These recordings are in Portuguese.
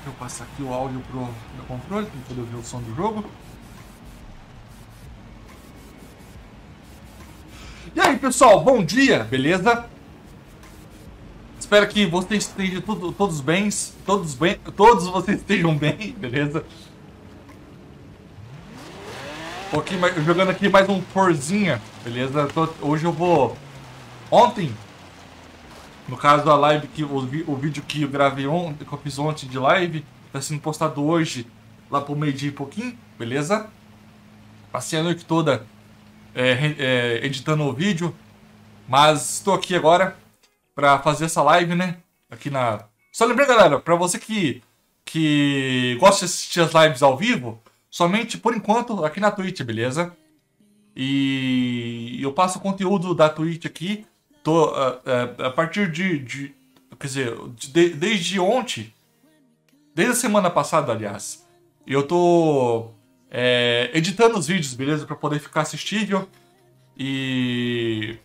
Deixa eu passar aqui o áudio pro meu controle, para poder ouvir o som do jogo. E aí, pessoal, bom dia, beleza? Espero que vocês estejam tudo, todos bens, todos bem, todos vocês estejam bem, beleza? Pouquinho mais, jogando aqui mais um Forzinha, beleza? Tô, hoje eu vou... Ontem, no caso da live, que o, o vídeo que eu gravei ontem, que eu fiz ontem de live, tá sendo postado hoje, lá pro meio dia e pouquinho, beleza? Passei a noite toda é, é, editando o vídeo, mas estou aqui agora para fazer essa live, né? Aqui na... Só lembrando, galera, para você que, que gosta de assistir as lives ao vivo, somente por enquanto aqui na Twitch, beleza? E eu passo o conteúdo da Twitch aqui tô, uh, uh, a partir de, de quer dizer, de, desde ontem, desde a semana passada, aliás, eu tô é, editando os vídeos, beleza? Para poder ficar assistível e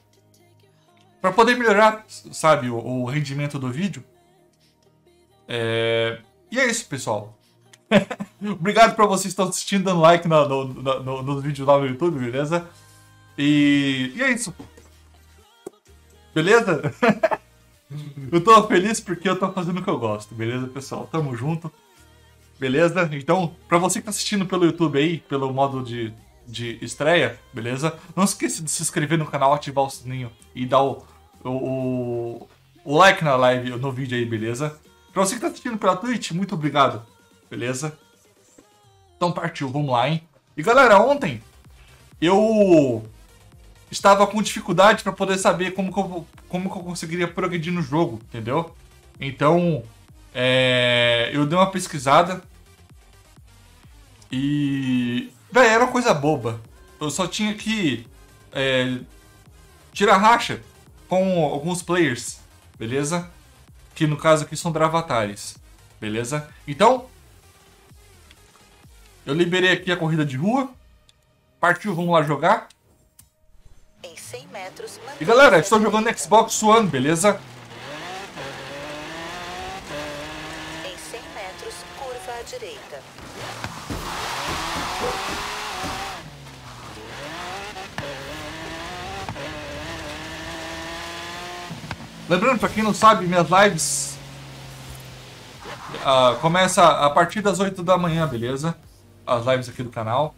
para poder melhorar, sabe, o, o, rendimento do vídeo. É... E é isso, pessoal. Obrigado para vocês que estão assistindo, dando like no, no, no, no, vídeo lá no YouTube, beleza? E, e é isso. Beleza? eu tô feliz porque eu tô fazendo o que eu gosto, beleza, pessoal? Tamo junto. Beleza? Então, pra você que tá assistindo pelo YouTube aí, pelo modo de, de estreia, beleza? Não esqueça de se inscrever no canal, ativar o sininho e dar o, o, o like na live, no vídeo aí, beleza? Pra você que tá assistindo pela Twitch, muito obrigado, beleza? Então partiu, vamos lá, hein? E galera, ontem eu estava com dificuldade para poder saber como que, eu, como que eu conseguiria progredir no jogo, entendeu? Então, é, eu dei uma pesquisada e. Véi, era uma coisa boba. Eu só tinha que é, tirar racha com alguns players, beleza? Que no caso aqui são Dravatares, beleza? Então, eu liberei aqui a corrida de rua. Partiu, vamos lá jogar. Em 100 metros, e galera, estou jogando Xbox One, beleza? Em 100 metros, curva à direita. Lembrando, para quem não sabe, minhas lives uh, começa a partir das 8 da manhã, beleza? As lives aqui do canal.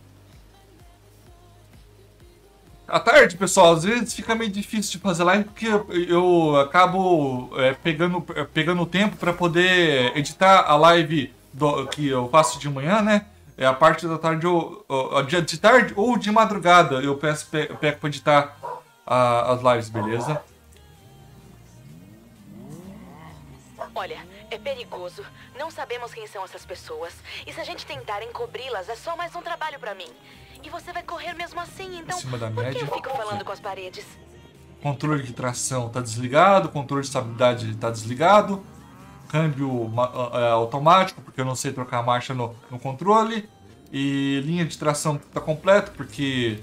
À tarde, pessoal, às vezes fica meio difícil de fazer live porque eu, acabo é, pegando, é, pegando tempo para poder editar a live do, que eu faço de manhã, né? É a parte da tarde ou, ou de tarde ou de madrugada eu peço pego para editar a, as lives, beleza? Olha, é perigoso. Não sabemos quem são essas pessoas. E se a gente tentar encobri-las, é só mais um trabalho para mim. E você vai correr mesmo assim, então Acima da por média. que eu fico falando com as paredes? Controle de tração está desligado, controle de estabilidade está desligado, câmbio é, automático, porque eu não sei trocar a marcha no, no controle, e linha de tração está completa, porque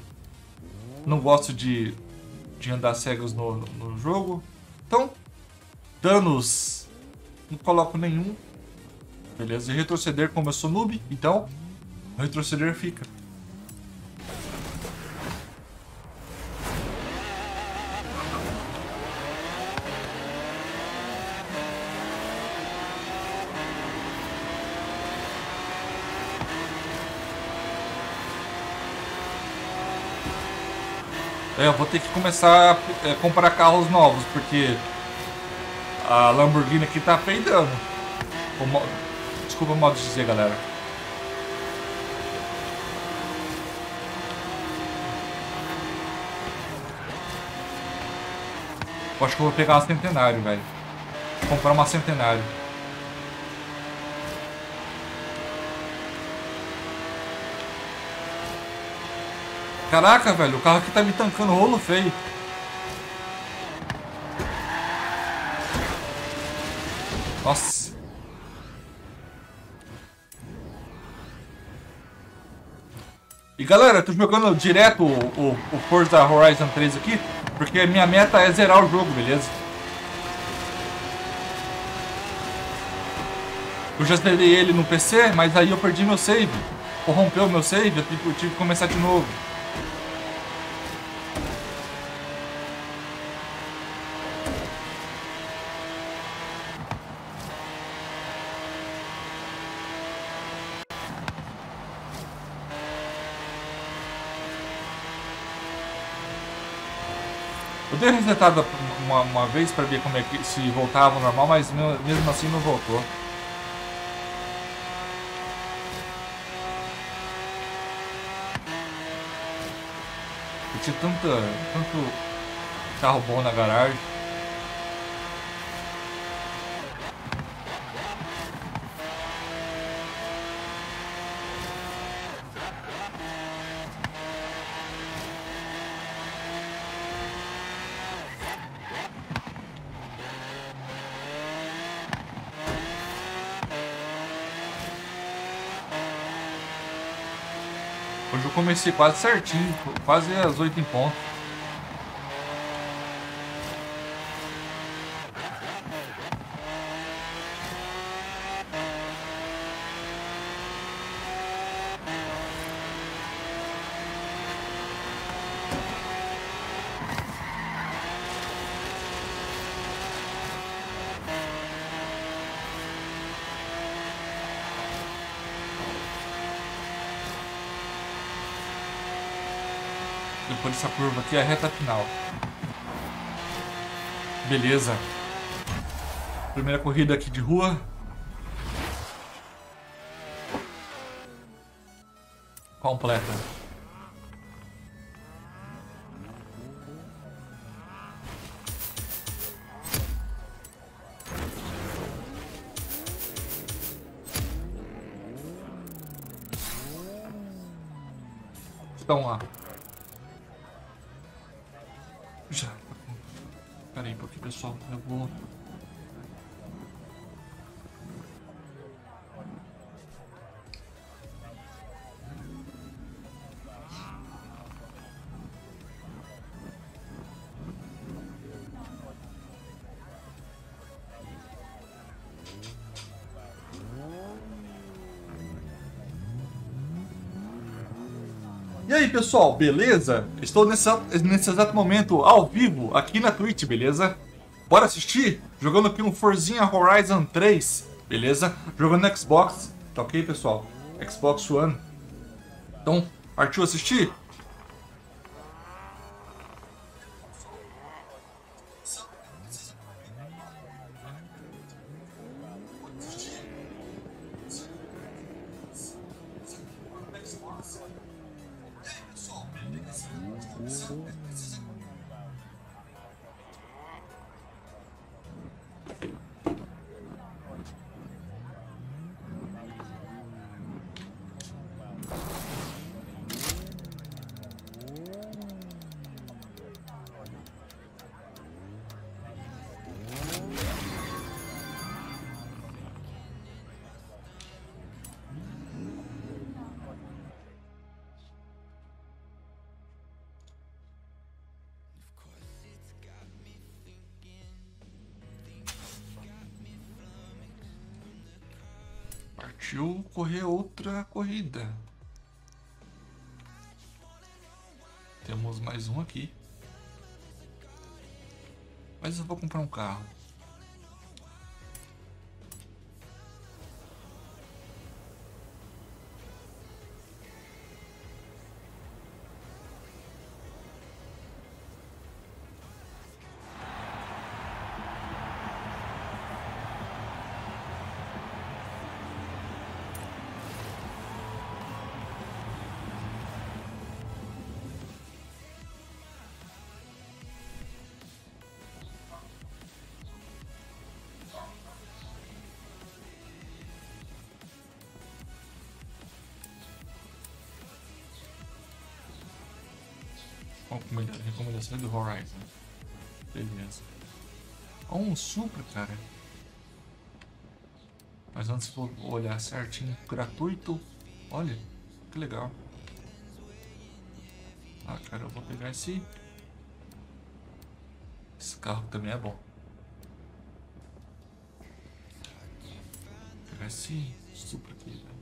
não gosto de, de andar cegos no, no jogo. Então, danos não coloco nenhum. Beleza, e retroceder como eu sou noob, então retroceder fica. Eu vou ter que começar a é, comprar carros novos, porque a Lamborghini aqui tá peidando. Desculpa o modo de dizer, galera. Eu acho que eu vou pegar uma centenário, velho. Comprar uma centenário. Caraca, velho, o carro aqui tá me tancando rolo feio. Nossa. E galera, eu tô jogando direto o, o, o Forza Horizon 3 aqui, porque minha meta é zerar o jogo, beleza? Eu já zerei ele no PC, mas aí eu perdi meu save. Corrompeu meu save, eu tive que começar de novo. Dei resetada uma, uma vez pra ver como é que se voltava ao normal, mas me- mesmo assim não voltou. Eu tinha tanta, tanto carro bom na garagem. Hoje eu comecei quase certinho, quase às 8 em ponto. Dessa curva aqui é a reta final. Beleza. Primeira corrida aqui de rua. Completa. Pessoal, beleza? Estou nesse, nesse exato momento ao vivo aqui na Twitch, beleza? Bora assistir? Jogando aqui um Forzinha Horizon 3, beleza? Jogando Xbox, tá ok, pessoal? Xbox One. Então, partiu assistir? Carro. Recomendações do Horizon. Beleza. Um Supra, cara. Mas antes vou olhar certinho. Gratuito. Olha, que legal. Ah, cara, eu vou pegar esse. Esse carro também é bom. Vou trocar esse supra aqui, velho.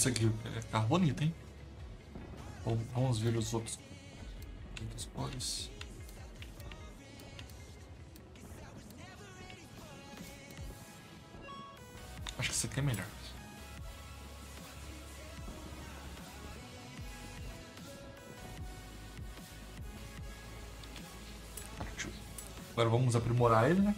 Esse aqui é carro bonito, hein? Vamos ver os outros, outros cores. Acho que esse aqui é melhor. Agora vamos aprimorar ele, né?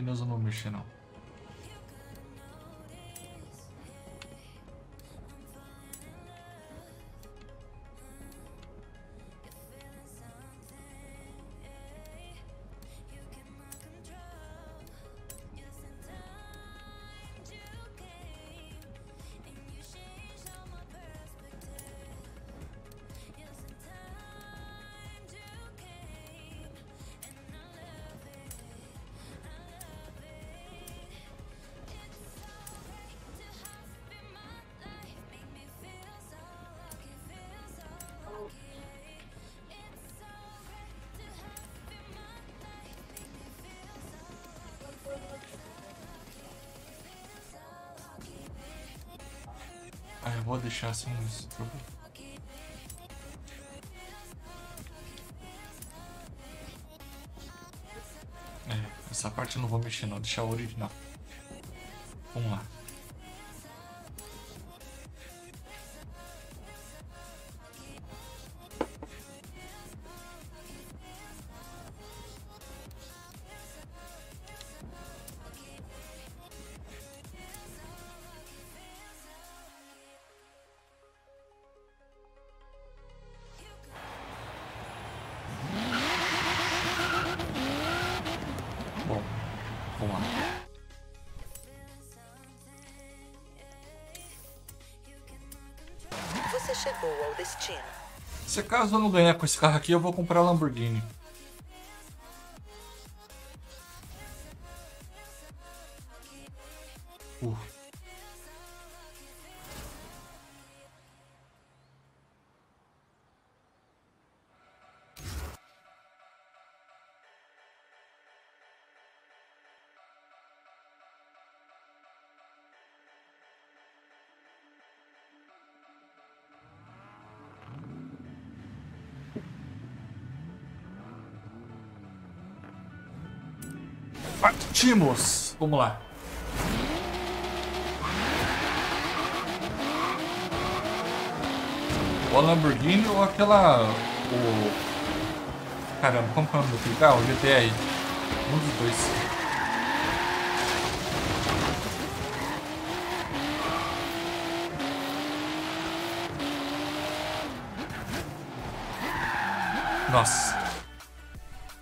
Pneus eu não mexer não. Ah, eu vou deixar assim esse É, essa parte eu não vou mexer não, deixar original. Se caso eu não ganhar com esse carro aqui, eu vou comprar Lamborghini. Uh. Partimos! Vamos lá. Ou a Lamborghini ou aquela. O. Caramba, como é o nome do carro? O GTR. Um dos dois. Nossa.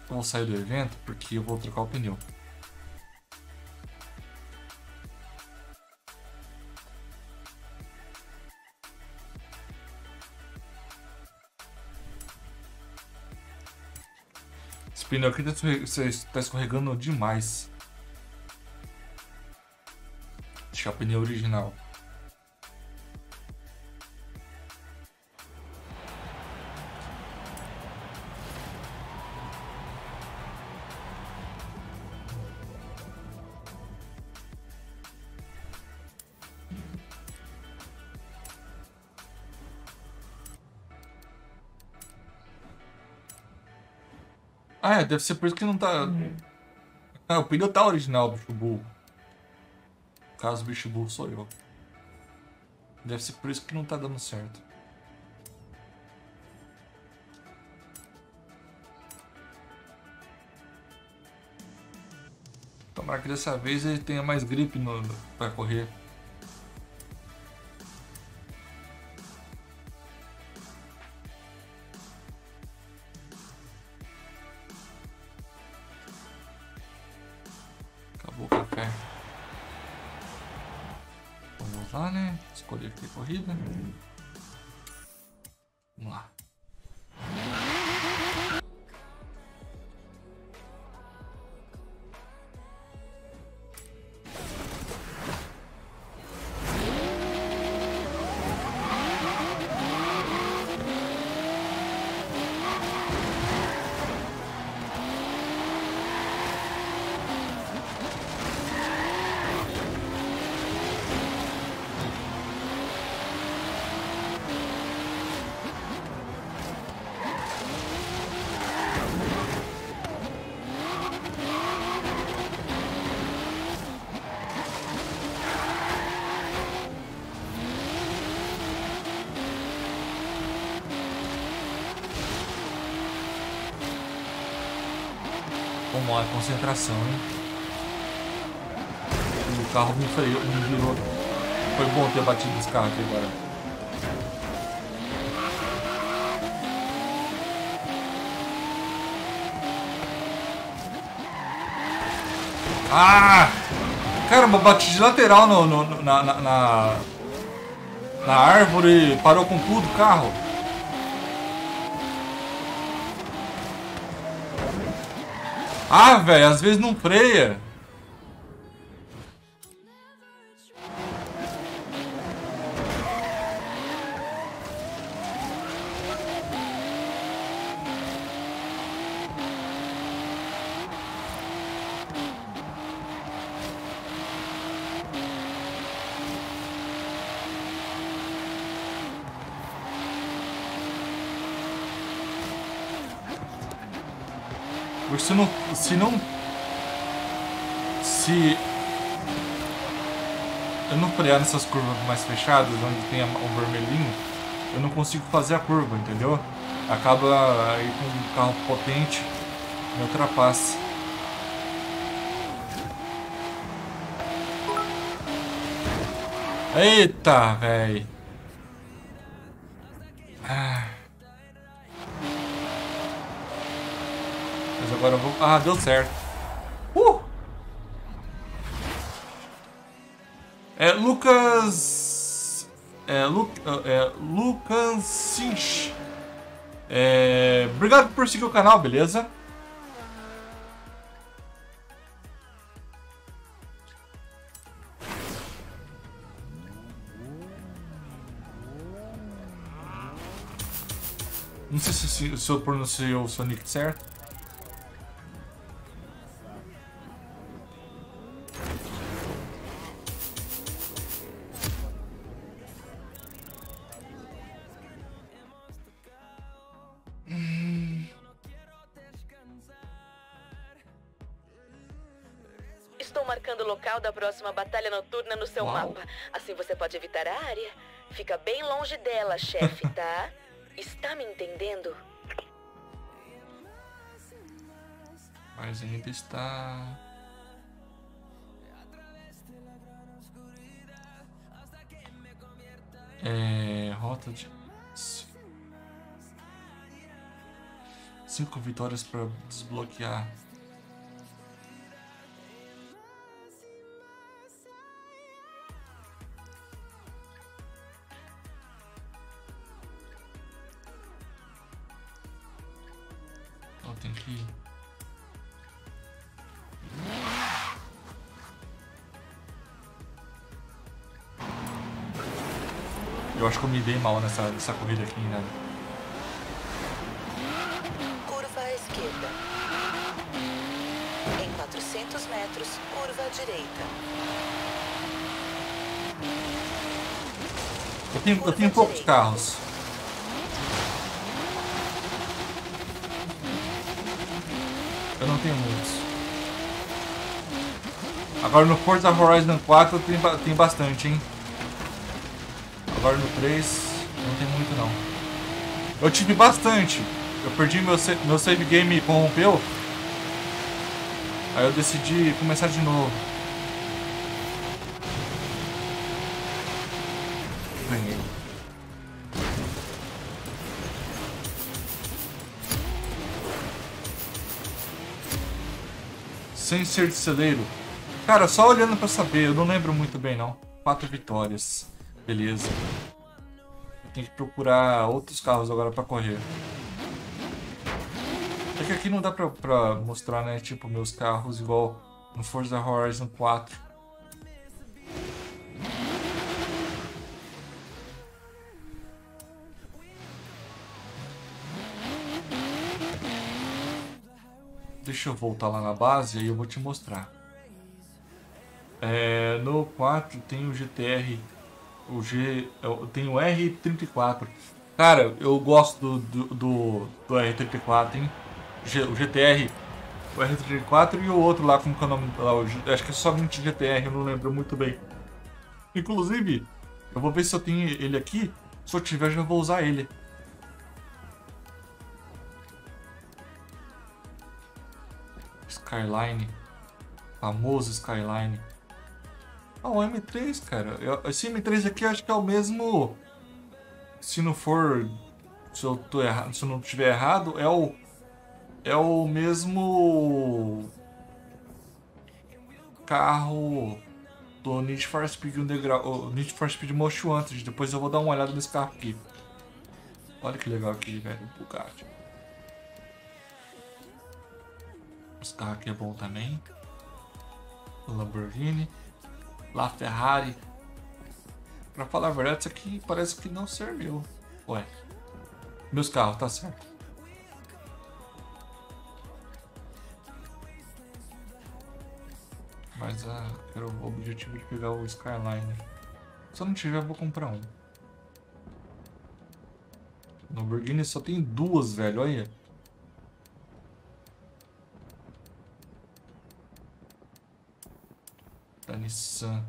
Vou sair do evento porque eu vou trocar o pneu. Pneu aqui tá escorregando demais. Deixa o pneu original. Deve ser por isso que não tá. Ah, o pneu tá original, bicho burro. Caso, bicho burro sou eu. Deve ser por isso que não tá dando certo. Tomara que dessa vez ele tenha mais gripe no, pra correr. Vamos lá, concentração, hein? O carro me freou, me virou. Foi bom ter batido esse carro aqui agora. Ah! Caramba, bati de lateral no, no- na, na, na, na árvore, parou com tudo o carro. Ah, velho, às vezes não freia. Se não. Se. Eu não frear nessas curvas mais fechadas, onde tem o vermelhinho, eu não consigo fazer a curva, entendeu? Acaba aí com um carro potente, me ultrapassa. Eita, véi. Agora vou. Ah, deu certo. Uh! É Lucas. É, Lu, é, Lucan Sinch. É, obrigado por seguir o canal, beleza? Não sei se, se eu pronunciei o Sonic certo. Pode evitar a área. Fica bem longe dela, chefe, tá? Está me entendendo? Mas ainda está. É. Rota de. Cinco vitórias para desbloquear. Tem que. Eu acho que eu me dei mal nessa, nessa corrida aqui, né? Curva à esquerda. Em 400 metros, curva à direita. Eu tenho, eu tenho poucos carros. Eu não tenho muitos. Agora no Forza Horizon 4 tem, tem bastante, hein? Agora no 3 não tem muito não. Eu tive bastante. Eu perdi meu, meu save game corrompeu. Aí eu decidi começar de novo. Ganhei. Sem ser de celeiro. Cara, só olhando pra saber, eu não lembro muito bem não. Quatro vitórias. Beleza. Eu tenho que procurar outros carros agora pra correr. É que aqui não dá pra, pra mostrar, né? Tipo, meus carros igual no Forza Horizon 4. Deixa eu voltar lá na base e aí eu vou te mostrar. É, no 4 tem o GTR, o G, eu tenho o R34. Cara, eu gosto do, do, do, do R34, hein? G- o GTR, o R34 e o outro lá, como que é o nome? Lá, acho que é somente GTR, eu não lembro muito bem. Inclusive, eu vou ver se eu tenho ele aqui. Se eu tiver, já vou usar ele. Skyline. Famoso Skyline. Ah, o M3, cara. Eu- Esse M3 aqui acho que é o mesmo. Se não for. Se eu tô errado. Se eu não estiver errado, é o. É o mesmo. Carro do Need for Speed Underground. Need for Speed Most Wanted. Depois eu vou dar uma olhada nesse carro aqui. Olha que legal aqui, velho. O Bugatti. Esse carro aqui é bom também. Lamborghini. La Ferrari. Pra falar a verdade, isso aqui parece que não serviu. Ué. Meus carros, tá certo. Mas ah, quero o objetivo de pegar o Skyline. Se eu não tiver, eu vou comprar um. Lamborghini só tem duas, velho. Olha. Nissan.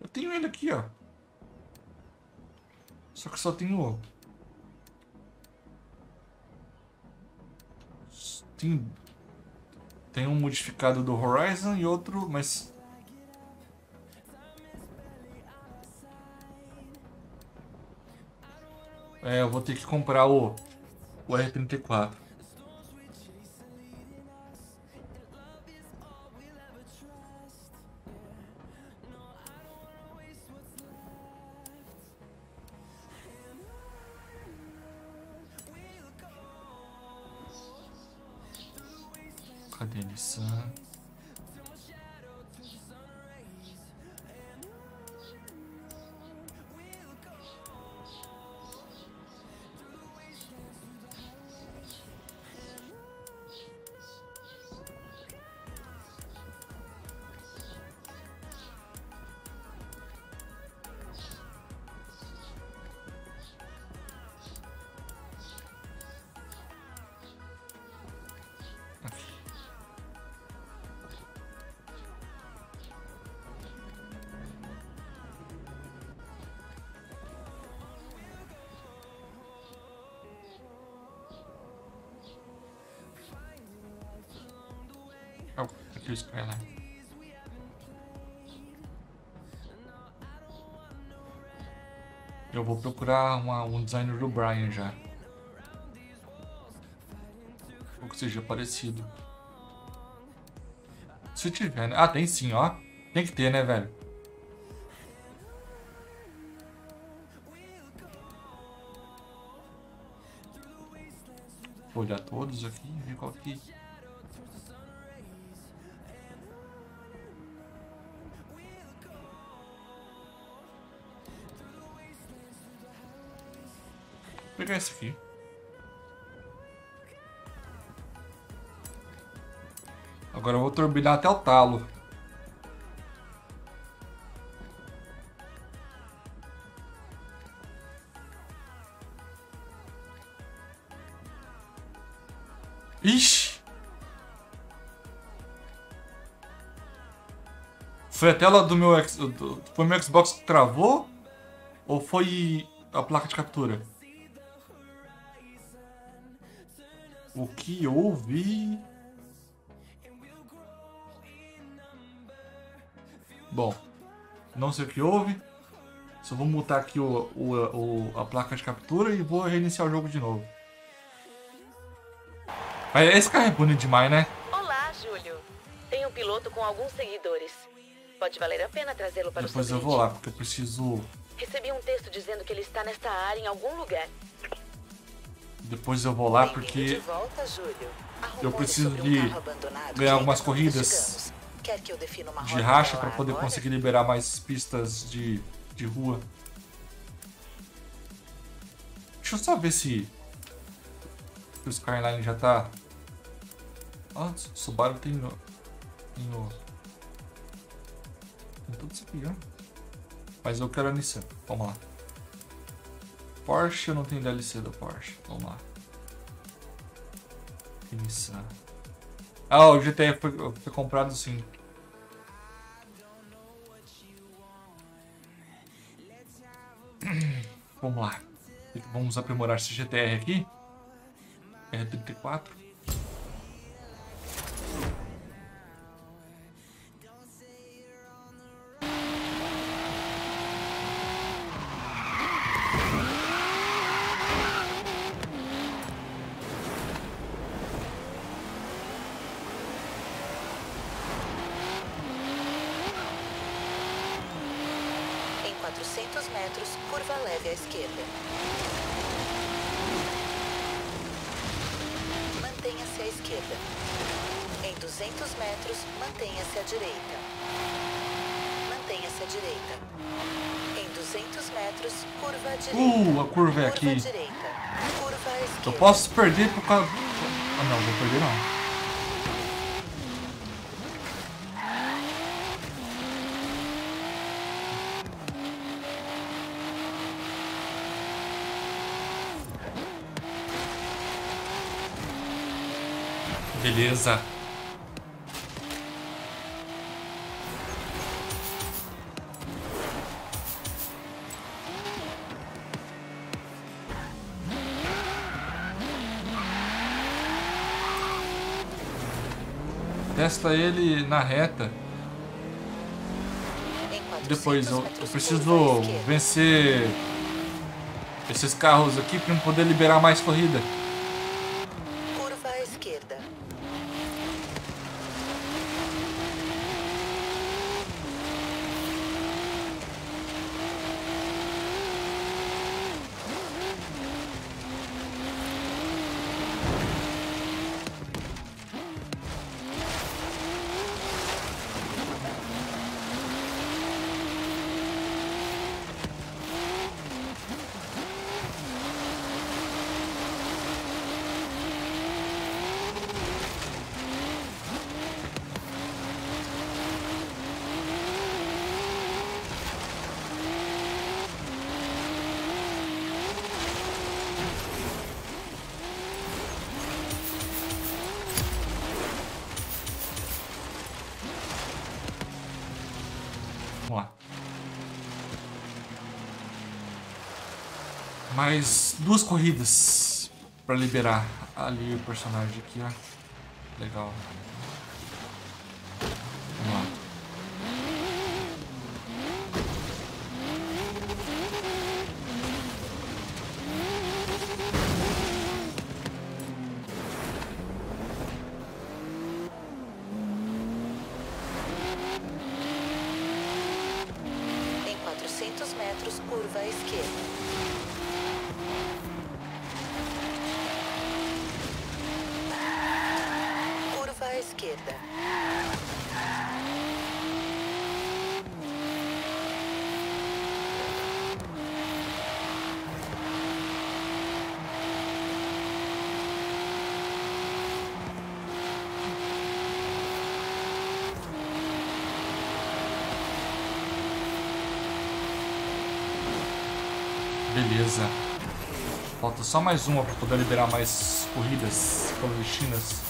Eu tenho ele aqui, ó. Só que só tenho. Tem. Tem um modificado do Horizon e outro, mas. É, eu vou ter que comprar o. O R34. Vou procurar uma, um designer do Brian já. Ou que seja parecido. Se tiver, né? Ah, tem sim, ó. Tem que ter, né, velho? Vou olhar todos aqui, ver qual que... pegar aqui. Agora eu vou turbinar até o talo. Ixi! Foi a tela do meu, X- do- foi meu Xbox que travou? Ou foi a placa de captura? O que houve? Bom, não sei o que houve. Só vou mutar aqui o, o, o- a placa de captura e vou reiniciar o jogo de novo. Esse carro é bonito demais, né? Olá, Júlio. Tem um piloto com alguns seguidores. Pode valer a pena trazê-lo para Depois o seu eu vou lá, porque eu preciso. Recebi um texto dizendo que ele está nesta área em algum lugar. Depois eu vou lá porque. volta, eu preciso um de ganhar algumas corridas de racha para poder agora? conseguir liberar mais pistas de, de rua. Deixa eu só ver se o Skyline já tá. Ah, o Subaru tem no. Tem no. Tem tudo isso aqui. Mas eu quero a Nissan. Vamos lá. Porsche, eu não tenho DLC da Porsche. Vamos lá. Que. Ah, o GTR foi, foi comprado sim. Vamos lá. Vamos aprimorar esse GTR aqui. R34. Aqui. Eu posso perder por causa. Ah, não, vou perder não. Beleza. Testa ele na reta. Em 400 Depois eu, eu preciso vencer esses carros aqui para poder liberar mais corrida. Mais duas corridas pra liberar ali o personagem aqui, ó. Legal. Vamos lá. Em 400 metros, curva à esquerda. Curva à esquerda. Beleza. Falta só mais uma pra poder liberar mais corridas clandestinas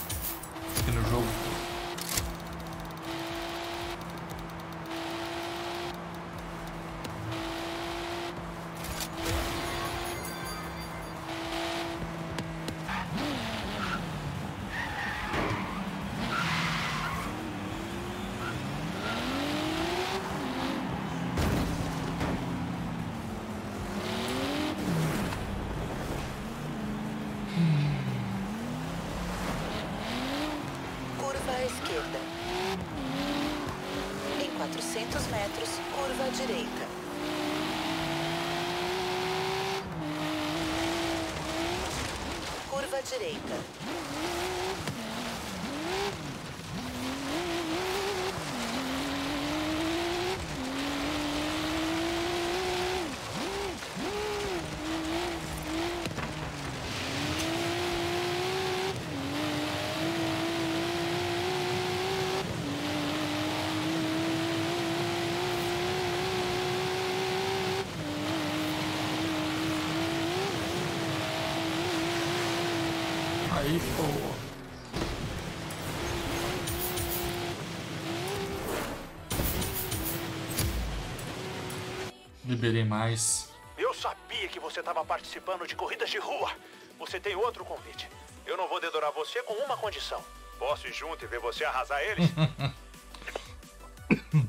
Liberei mais. Eu sabia que você estava participando de corridas de rua. Você tem outro convite. Eu não vou dedurar você com uma condição. Posso ir junto e ver você arrasar eles?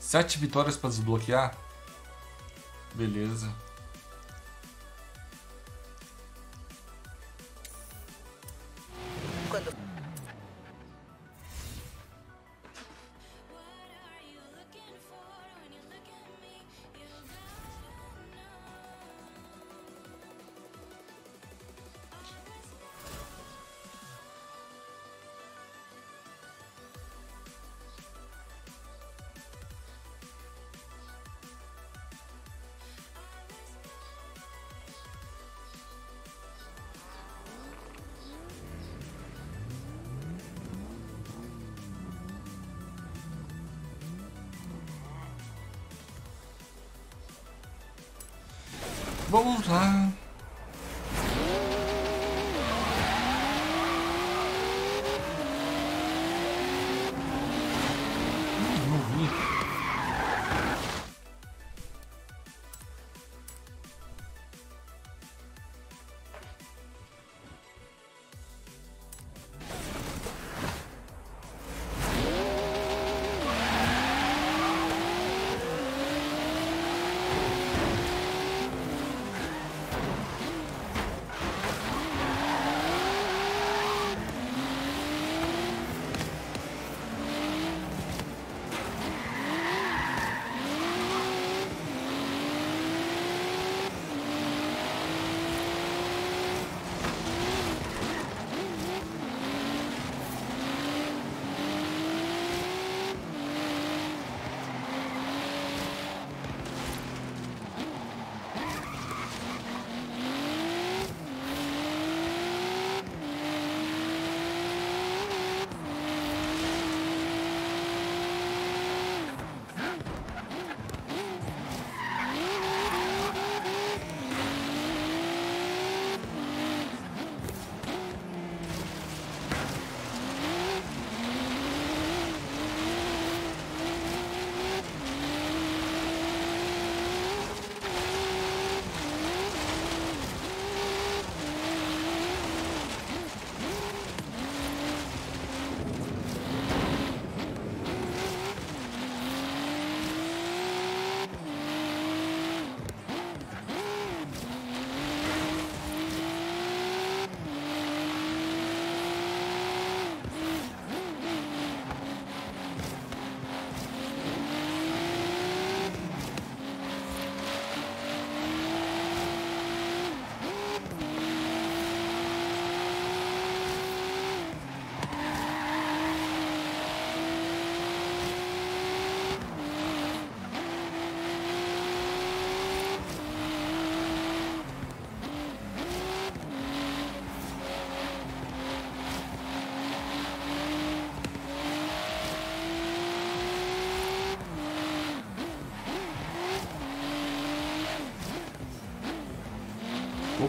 Sete vitórias pra desbloquear. Beleza.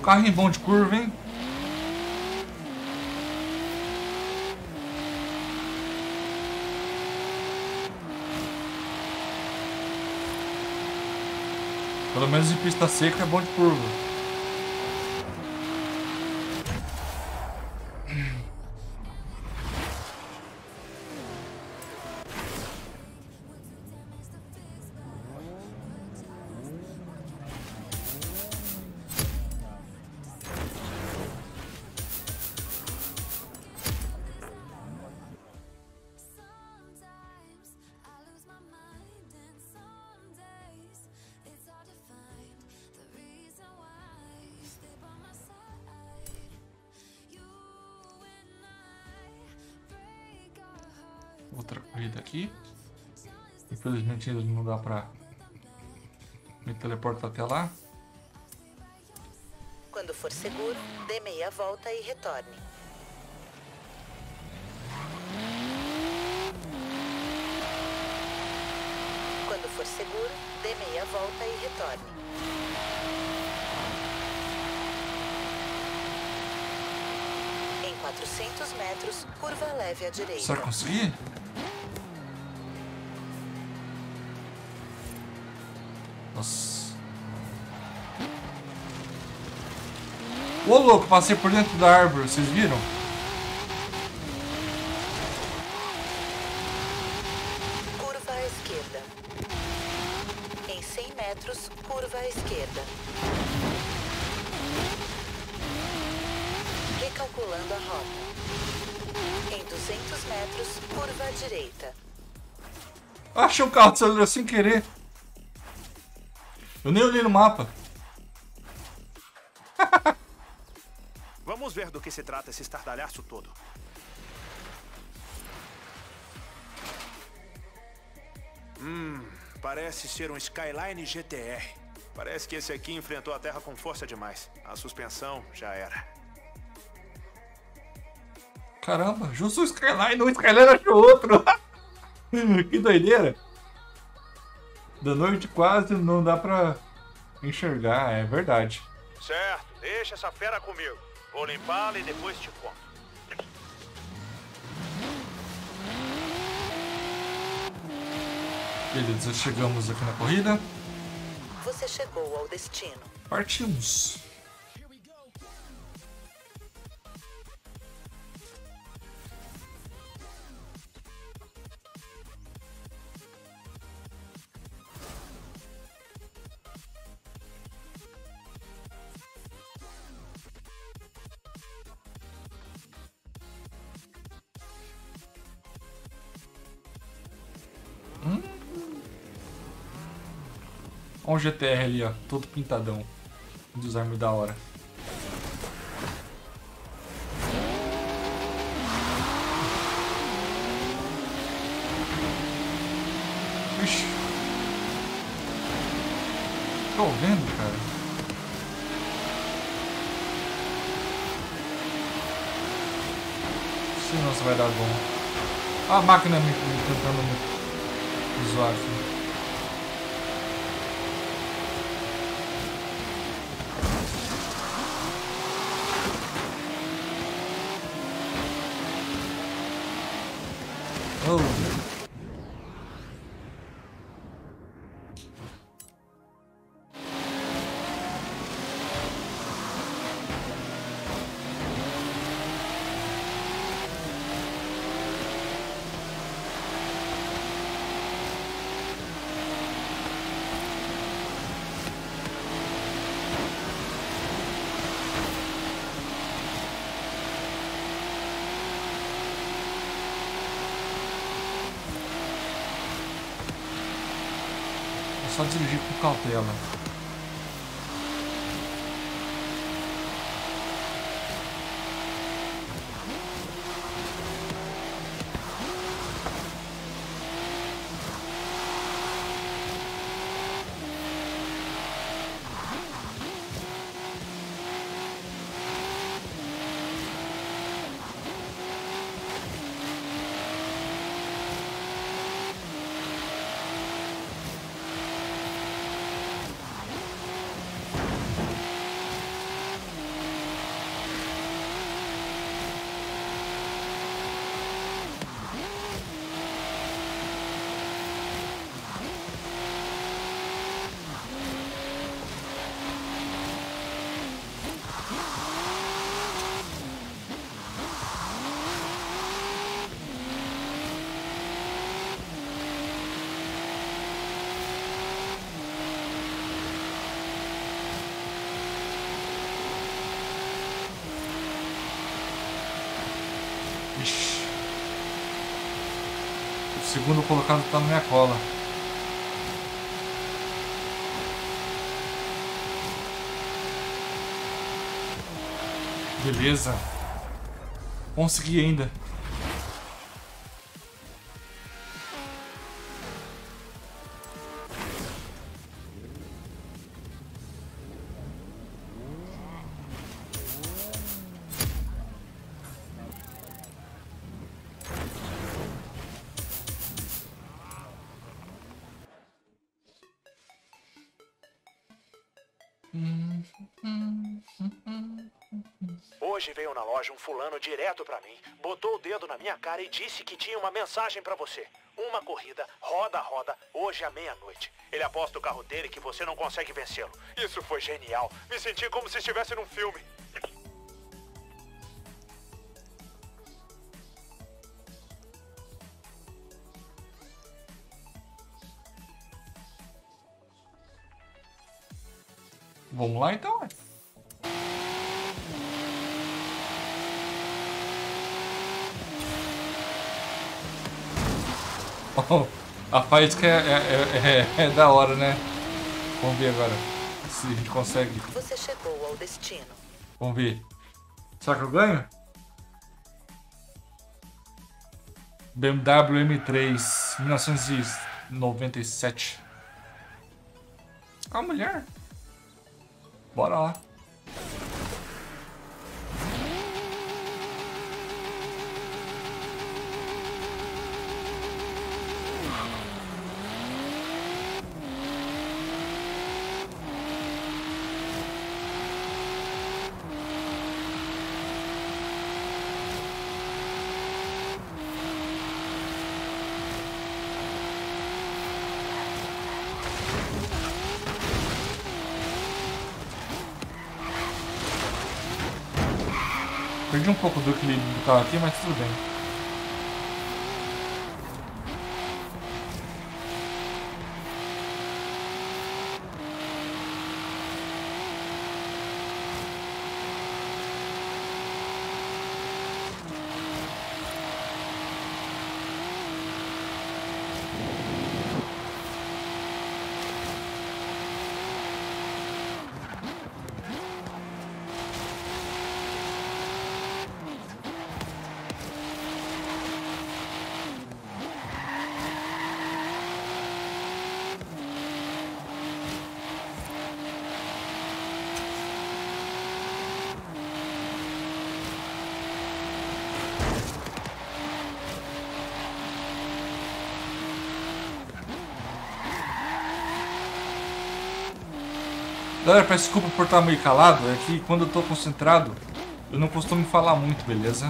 O carrinho bom de curva, hein? Pelo menos em pista seca é bom de curva. Infelizmente não dá pra me teleportar até lá. Quando for seguro, dê meia volta e retorne. Quando for seguro, dê meia volta e retorne. Em 400 metros, curva leve à direita. Será que consegui? Ô louco, passei por dentro da árvore, vocês viram? Curva à esquerda. Em 100 metros, curva à esquerda. Recalculando a rota. Em 200 metros, curva à direita. Achei um carro acelerou sem querer. Eu nem olhei no mapa. Que se trata esse estardalhaço todo. Hum, parece ser um Skyline GTR. Parece que esse aqui enfrentou a Terra com força demais. A suspensão já era. Caramba, justo o Skyline, um Skyline achou outro. que doideira. Da noite quase não dá pra enxergar, é verdade. Certo, deixa essa fera comigo. Vou limpá-la e depois te conto. Beleza, chegamos aqui na corrida. Você chegou ao destino. Partimos. Olha o GTR ali, ó. Todo pintadão. Um desarme da hora. Ixi. Tô vendo, cara. Se não, vai dar bom. Olha a máquina me, me tentando me zoar aqui. 好，朋友们 segundo colocado tá na minha cola. Beleza. Consegui ainda. Hoje veio na loja um fulano direto pra mim, botou o dedo na minha cara e disse que tinha uma mensagem pra você. Uma corrida, roda a roda, hoje à meia-noite. Ele aposta o carro dele que você não consegue vencê-lo. Isso foi genial. Me senti como se estivesse num filme. Vamos lá então. Oh, a faísca é, é, é, é da hora, né? Vamos ver agora se a gente consegue. Você chegou ao destino. Vamos ver. Será que eu ganho? BMW M3 1997. Ah, mulher. Bora lá. Pouco do equilíbrio do carro aqui, mas tudo bem. Galera, peço desculpa por estar meio calado, é que quando eu tô concentrado, eu não costumo falar muito, beleza?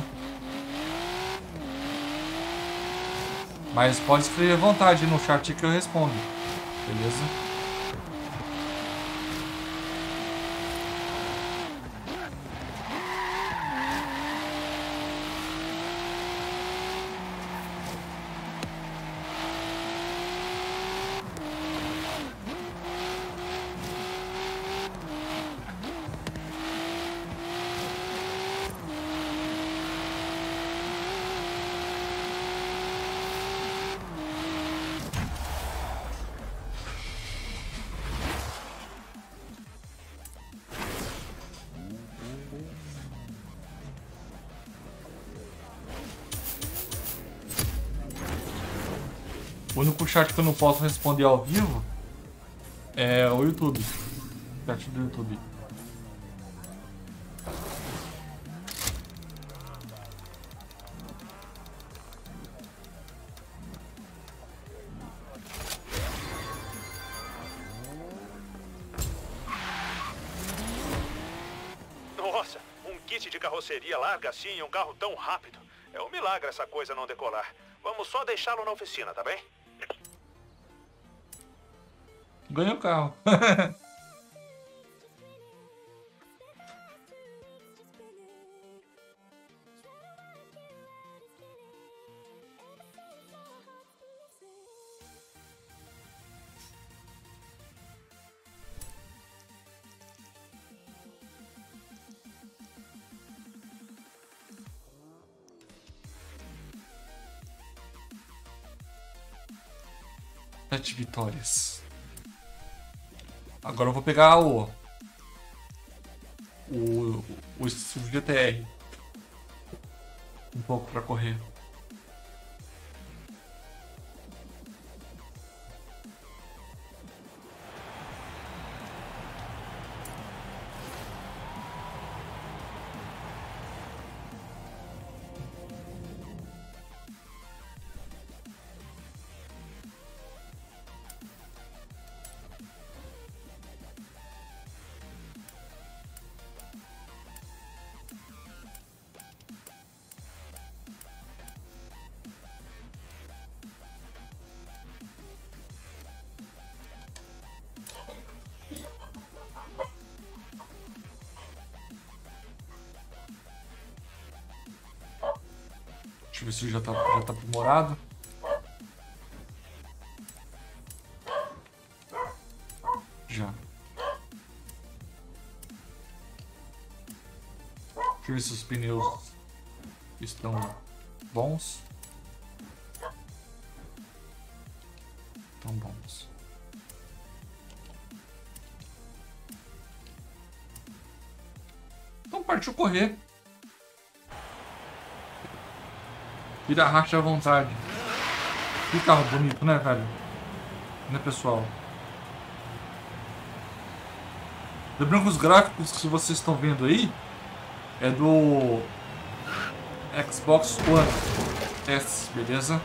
Mas pode escrever à vontade no chat que eu respondo, beleza? Único chat que eu não posso responder ao vivo é o YouTube. Chat do YouTube. Nossa, um kit de carroceria larga assim em um carro tão rápido. É um milagre essa coisa não decolar. Vamos só deixá-lo na oficina, tá bem? ganha o carro. sete vitórias. Agora eu vou pegar o. O. O, o GTR. Um pouco pra correr. Se já tá, já tá aprimorado. Já. Deixa eu ver se os pneus estão bons. Estão bons. Então partiu correr. Vira racha à vontade. Que carro bonito, né, velho? Né, pessoal? Lembrando que os gráficos que vocês estão vendo aí é do Xbox One S, beleza?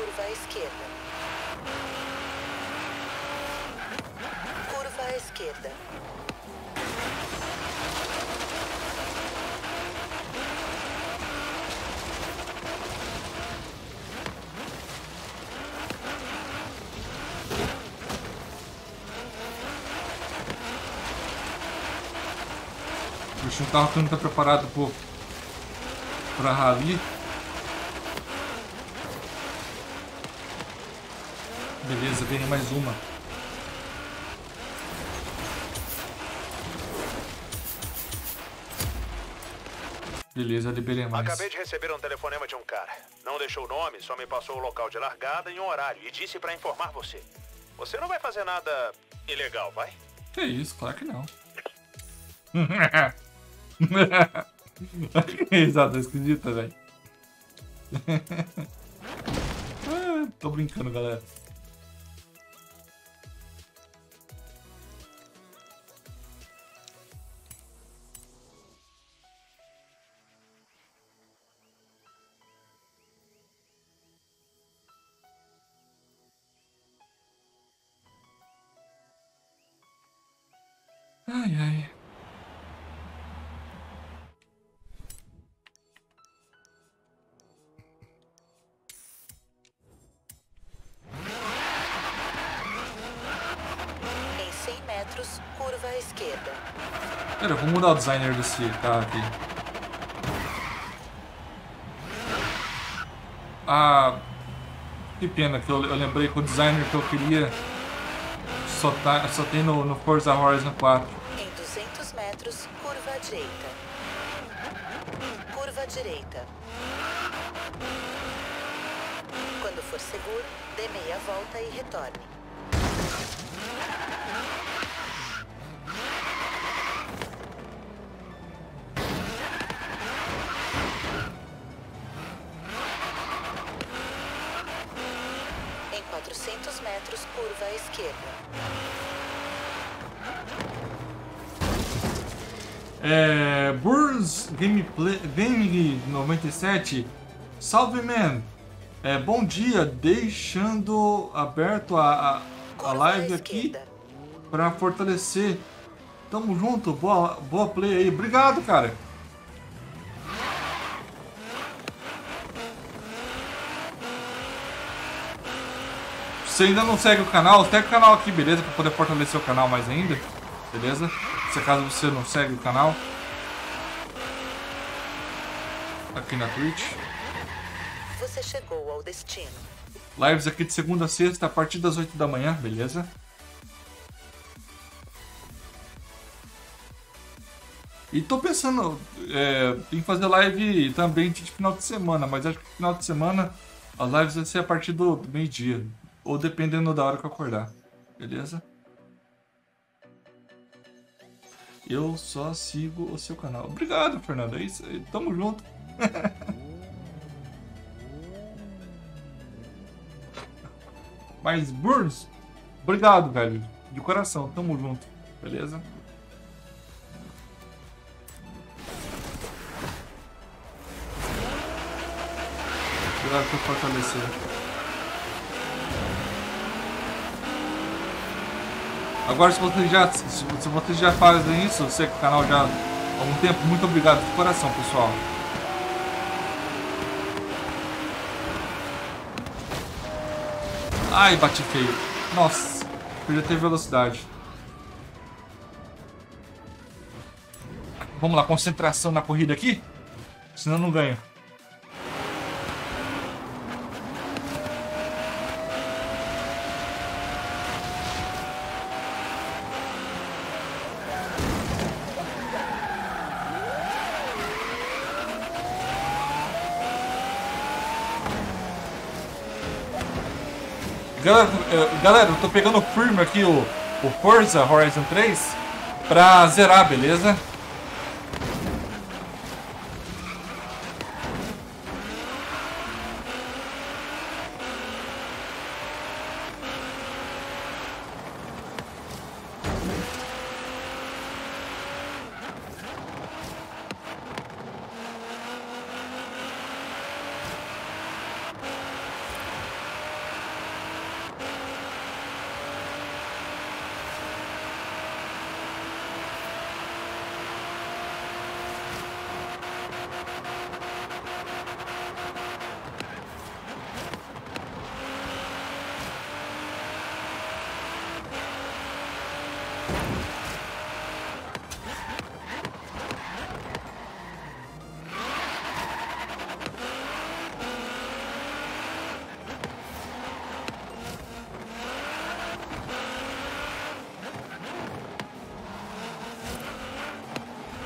Curva à esquerda. Curva à esquerda. Deixa o carro que não tá preparado pro, pra rally. Beleza, vem mais uma. Beleza, liberei mais. Acabei de receber um telefonema de um cara. Não deixou o nome, só me passou o local de largada e um horário e disse pra informar você. Você não vai fazer nada ilegal, vai? Que isso, claro que não. que risada esquisita, velho. Ah, Tô brincando, galera. Mudar o designer desse carro aqui. Ah, que pena que eu, eu lembrei que o designer que eu queria só, tá, só tem no, no Forza Horizon 4. Em 200 metros, curva à direita. Curva à direita. Quando for seguro, dê meia volta e retorne. É, Burns Gameplay, Game 97, salve man, é, bom dia, deixando aberto a, a, a live aqui pra fortalecer. Tamo junto, boa, boa play aí, obrigado cara. Se ainda não segue o canal, segue o canal aqui, beleza? Pra poder fortalecer o canal mais ainda, beleza? Se caso você não segue o canal. Aqui na Twitch. Você chegou ao destino. Lives aqui de segunda a sexta, a partir das 8 da manhã, beleza? E tô pensando é, em fazer live também de final de semana, mas acho que final de semana as lives vai ser a partir do meio-dia. Ou dependendo da hora que eu acordar. Beleza? Eu só sigo o seu canal. Obrigado, Fernando. É isso aí. Tamo junto. Mas, Burns, obrigado, velho. De coração, tamo junto. Beleza? Obrigado por fortalecer. Agora, se vocês já, se, vocês já fazem isso, sei que o canal já há algum tempo, muito obrigado de coração, pessoal. Ai, bati feio. Nossa, podia ter velocidade. Vamos lá, concentração na corrida aqui. Senão não ganho. Galera, eh, galera, eu tô pegando firme aqui o, o Forza Horizon 3 pra zerar, beleza?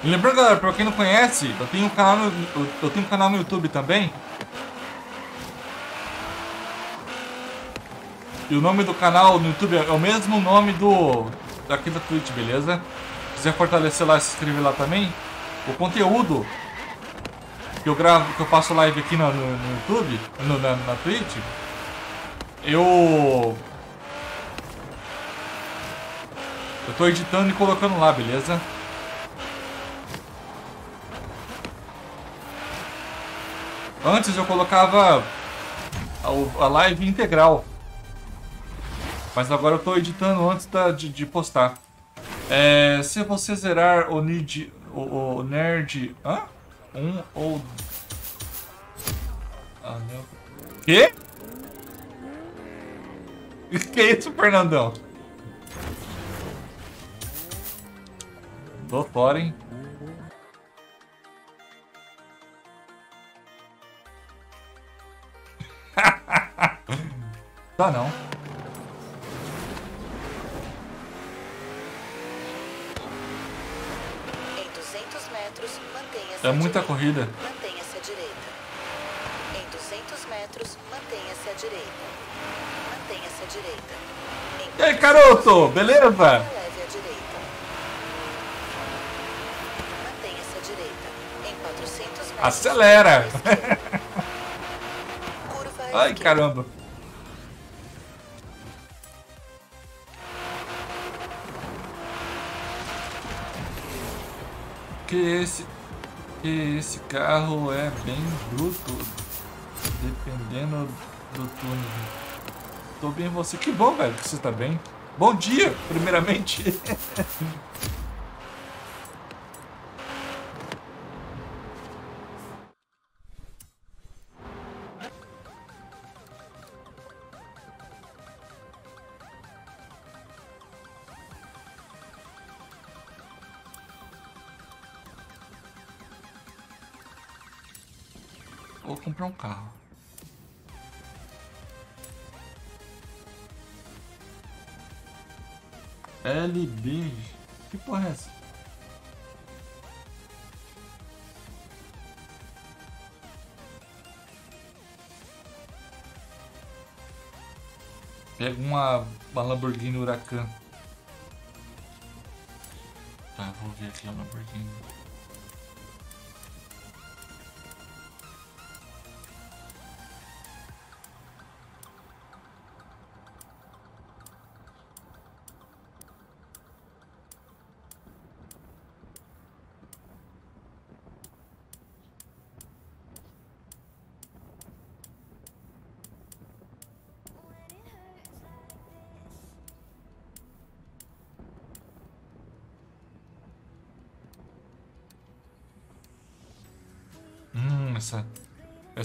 E lembrando, galera, pra quem não conhece, eu tenho um canal no, eu- eu tenho um canal no YouTube também. E o nome do canal no YouTube é o mesmo nome do daqui da Twitch, beleza? Se quiser fortalecer lá, se inscrever lá também. O conteúdo que eu gravo, que eu faço live aqui no, no- no YouTube, no- na, na Twitch, eu eu tô editando e colocando lá, beleza? Antes eu colocava a, a live integral. Mas agora eu tô editando antes da- de, de postar. É, se você zerar o Nerd. O, o Nerd. Hã? Um ou. Ah, meu. Quê? Que isso, Fernandão? Fora, hein? Tá não. Em 200 metros, mantenha-se É muita direita. corrida. Mantenha-se à direita. Em 200 metros, mantenha-se à direita. Mantenha-se à direita. Em E aí, caroto? Beleza? Leve à direita. Mantenha-se à direita. Em 400 metros. Acelera. Ai, caramba. Que esse que esse carro é bem bruto, dependendo do túnel. Tô bem você. Que bom, velho, que você tá bem. Bom dia, primeiramente. comprar um carro. LB. Que porra é essa? Pega uma, uma Lamborghini Huracan. Tá, vou ver aqui a Lamborghini.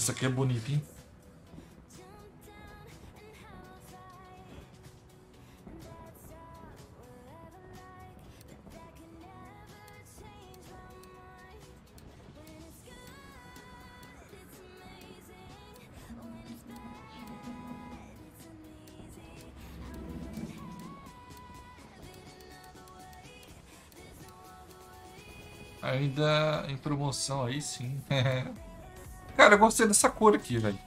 Essa aqui é bonita, hein? Ainda em promoção aí sim. Cara, eu gostei dessa cor aqui, velho.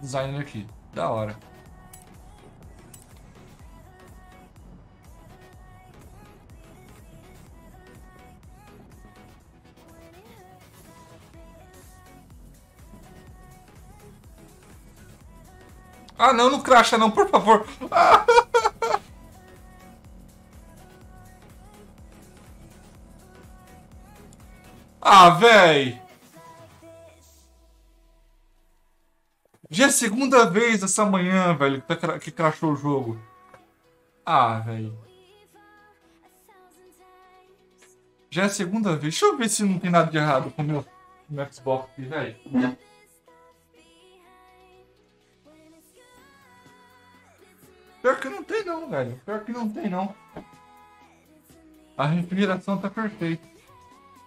Designer aqui. Da hora. Ah, não, não cracha não, por favor. Ah. Véi! A segunda vez essa manhã, velho, que, tá que crashou o jogo. Ah, velho. Já é a segunda vez. Deixa eu ver se não tem nada de errado com o meu, meu Xbox aqui, velho. Pior que não tem não, velho. Pior que não tem não. A refrigeração tá perfeita.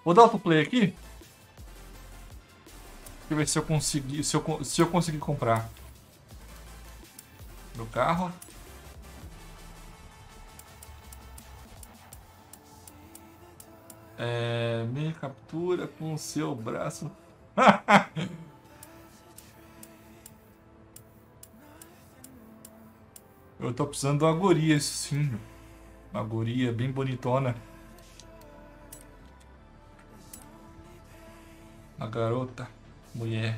Vou dar outro play aqui. Deixa ver se eu conseguir, se eu, se eu conseguir comprar. Meu carro. É, me captura com o seu braço. Eu tô precisando de uma guria, sim. Uma guria bem bonitona. Uma garota, mulher.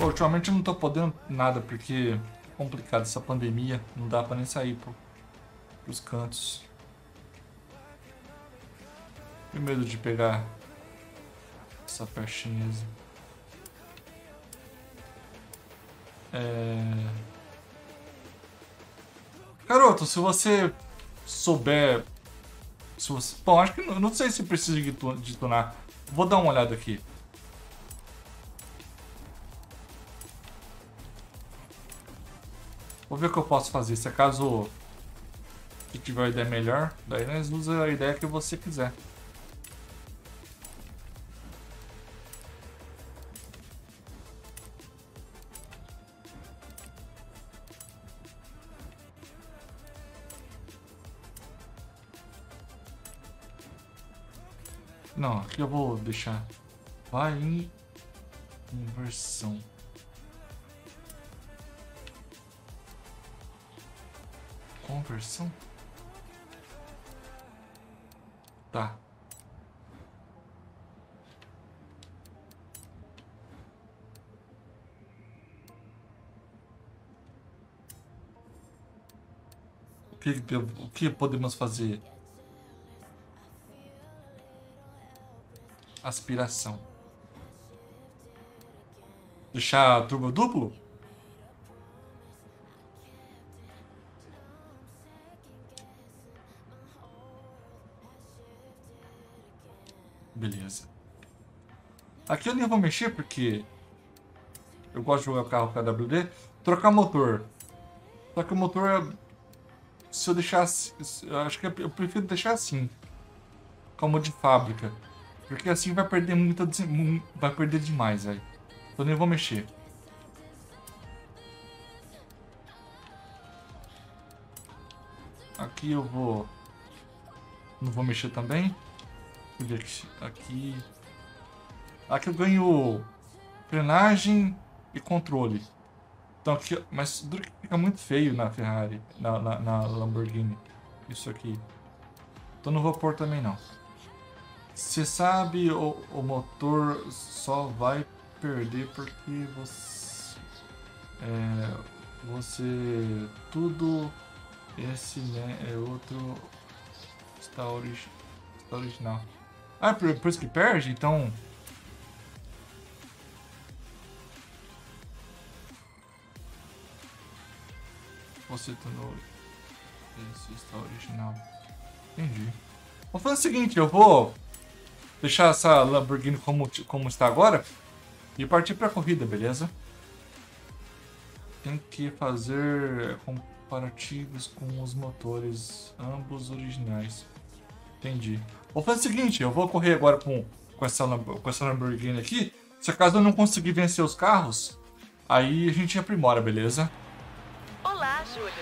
Ultimamente eu não tô podendo nada porque é complicado essa pandemia. Não dá pra nem sair pro, pros cantos. Tenho medo de pegar essa festinha. É... Garoto, se você souber. Você... Bom, acho que não, não sei se precisa de tunar. Vou dar uma olhada aqui. Vou ver o que eu posso fazer. Se acaso se tiver uma ideia melhor, daí nós usa a ideia que você quiser. Aqui eu vou deixar. Vai em conversão. Conversão? Tá. O que, o que podemos fazer? Aspiração. Deixar turbo duplo? Beleza. Aqui eu nem vou mexer porque eu gosto de jogar carro KWD. Trocar motor. Só que o motor, se eu deixasse, acho que eu prefiro deixar assim, como de fábrica, porque assim vai perder muita, vai perder demais, velho. Eu nem vou mexer. Aqui eu vou, não vou mexer também. Aqui. Aqui. Eu ganho frenagem e controle. Então aqui, mas fica muito feio na Ferrari, na, na, na Lamborghini. Isso aqui. Então não vou pôr também não. Você sabe, o, o motor só vai perder porque você. É, você. Tudo. Esse né, é outro. Está, origi está original. Ah, por, por isso que perde? Então. Você tornou. Esse está original. Entendi. Vou fazer o seguinte, eu vou deixar essa Lamborghini como, como está agora e partir para a corrida, beleza? Tem que fazer comparativos com os motores, ambos originais. Entendi. Vou fazer o seguinte, eu vou correr agora com, com, essa, com essa Lamborghini aqui. Se acaso eu não conseguir vencer os carros, aí a gente aprimora, beleza? Olá, Júlio.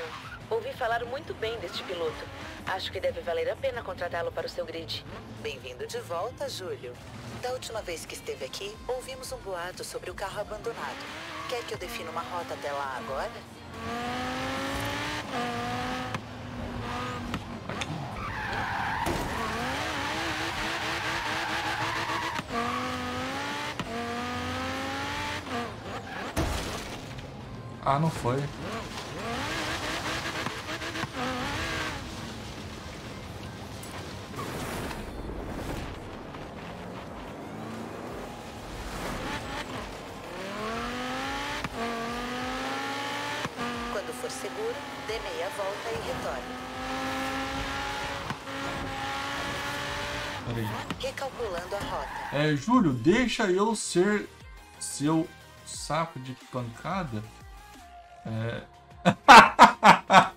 Ouvi falar muito bem deste piloto. Acho que deve valer a pena contratá-lo para o seu grid. Bem-vindo de volta, Júlio. Da última vez que esteve aqui, ouvimos um boato sobre o carro abandonado. Quer que eu defina uma rota até lá agora? Ah, não foi. Quando for seguro, dê volta e retorne. Recalculando a rota. É, Júlio, deixa eu ser seu saco de pancada? É.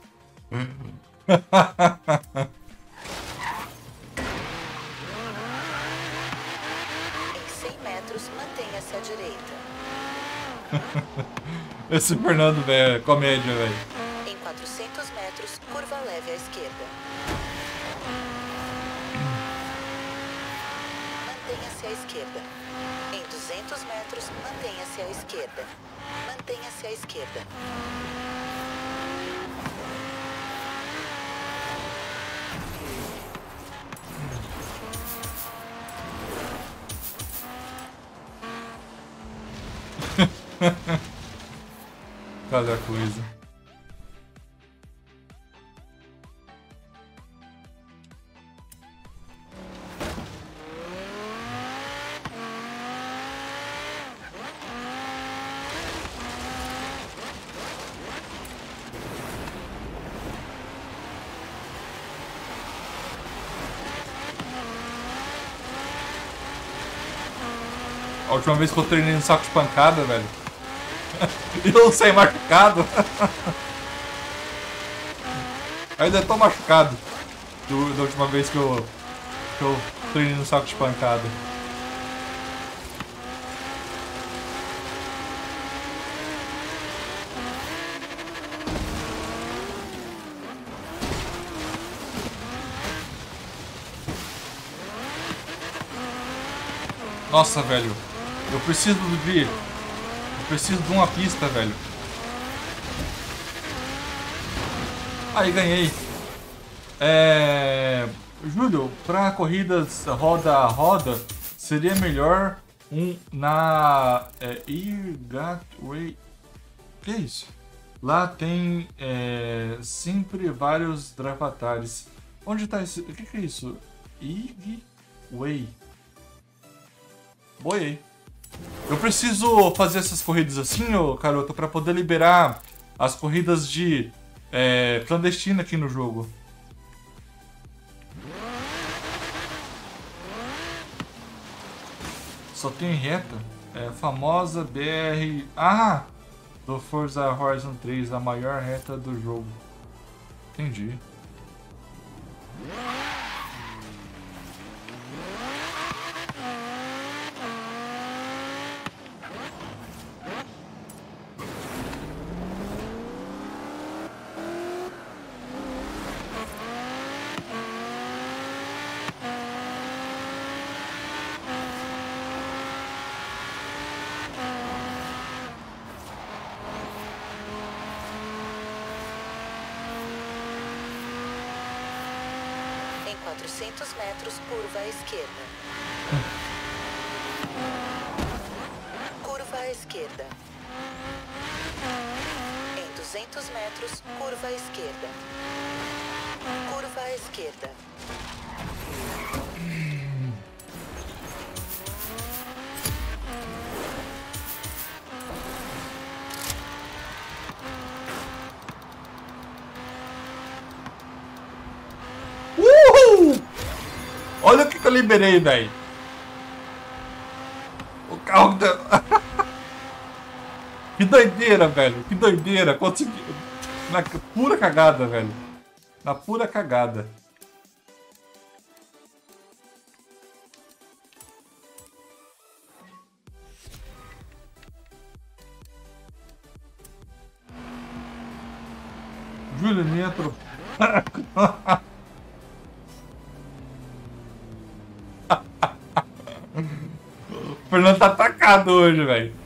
Em 100 metros, mantenha-se à direita. Esse Fernando, velho, é comédia, velho. Em 400 metros, curva leve à esquerda. Mantenha-se à esquerda. Em 200 metros, mantenha-se à esquerda. Mantenha-se à esquerda. Cada coisa. Última vez que eu treinei no saco de pancada, velho. e eu saí machucado. Ainda tô machucado. Do, da última vez que eu, que eu treinei no saco de pancada. Nossa, velho. Eu preciso de... Eu preciso de uma pista, velho. Aí, ganhei. É... Júlio, para corridas roda a roda, seria melhor um na é, Irgatway. Que é isso? Lá tem é, sempre vários dravatares. Onde tá esse. O que, que é isso? Igway. Boiei. Eu preciso fazer essas corridas assim, ô Caroto, para poder liberar as corridas de é, clandestina aqui no jogo. Só tem reta. É, famosa BR... Ah! Do Forza Horizon 3, a maior reta do jogo. Entendi. Em 400 metros, curva à esquerda. Curva à esquerda. Em 200 metros, curva à esquerda. Curva à esquerda. Liberei, velho. O carro da... que doideira, velho. Que doideira. Consegui... Na pura cagada, velho. Na pura cagada. Júlio Nitro. O Fernando tá atacado hoje, velho.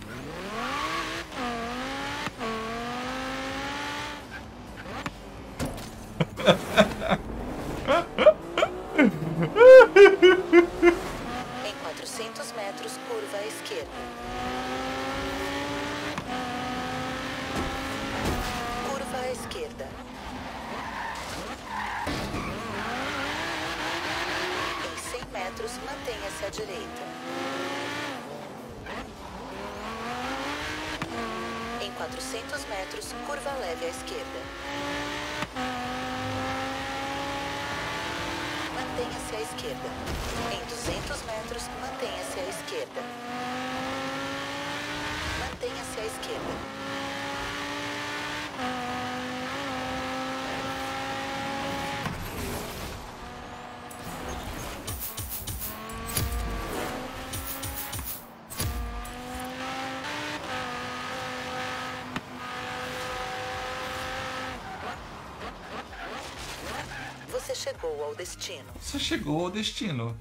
Destino. Você chegou ao destino.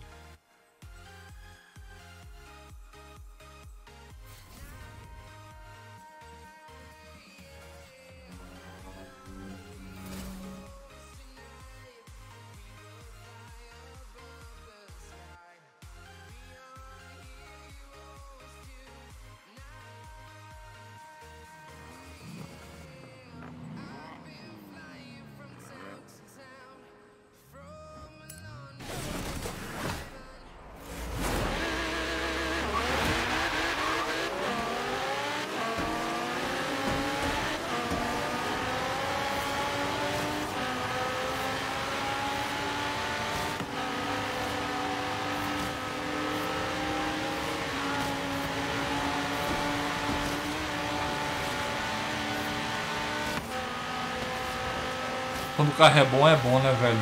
Carro é bom, é bom, né, velho?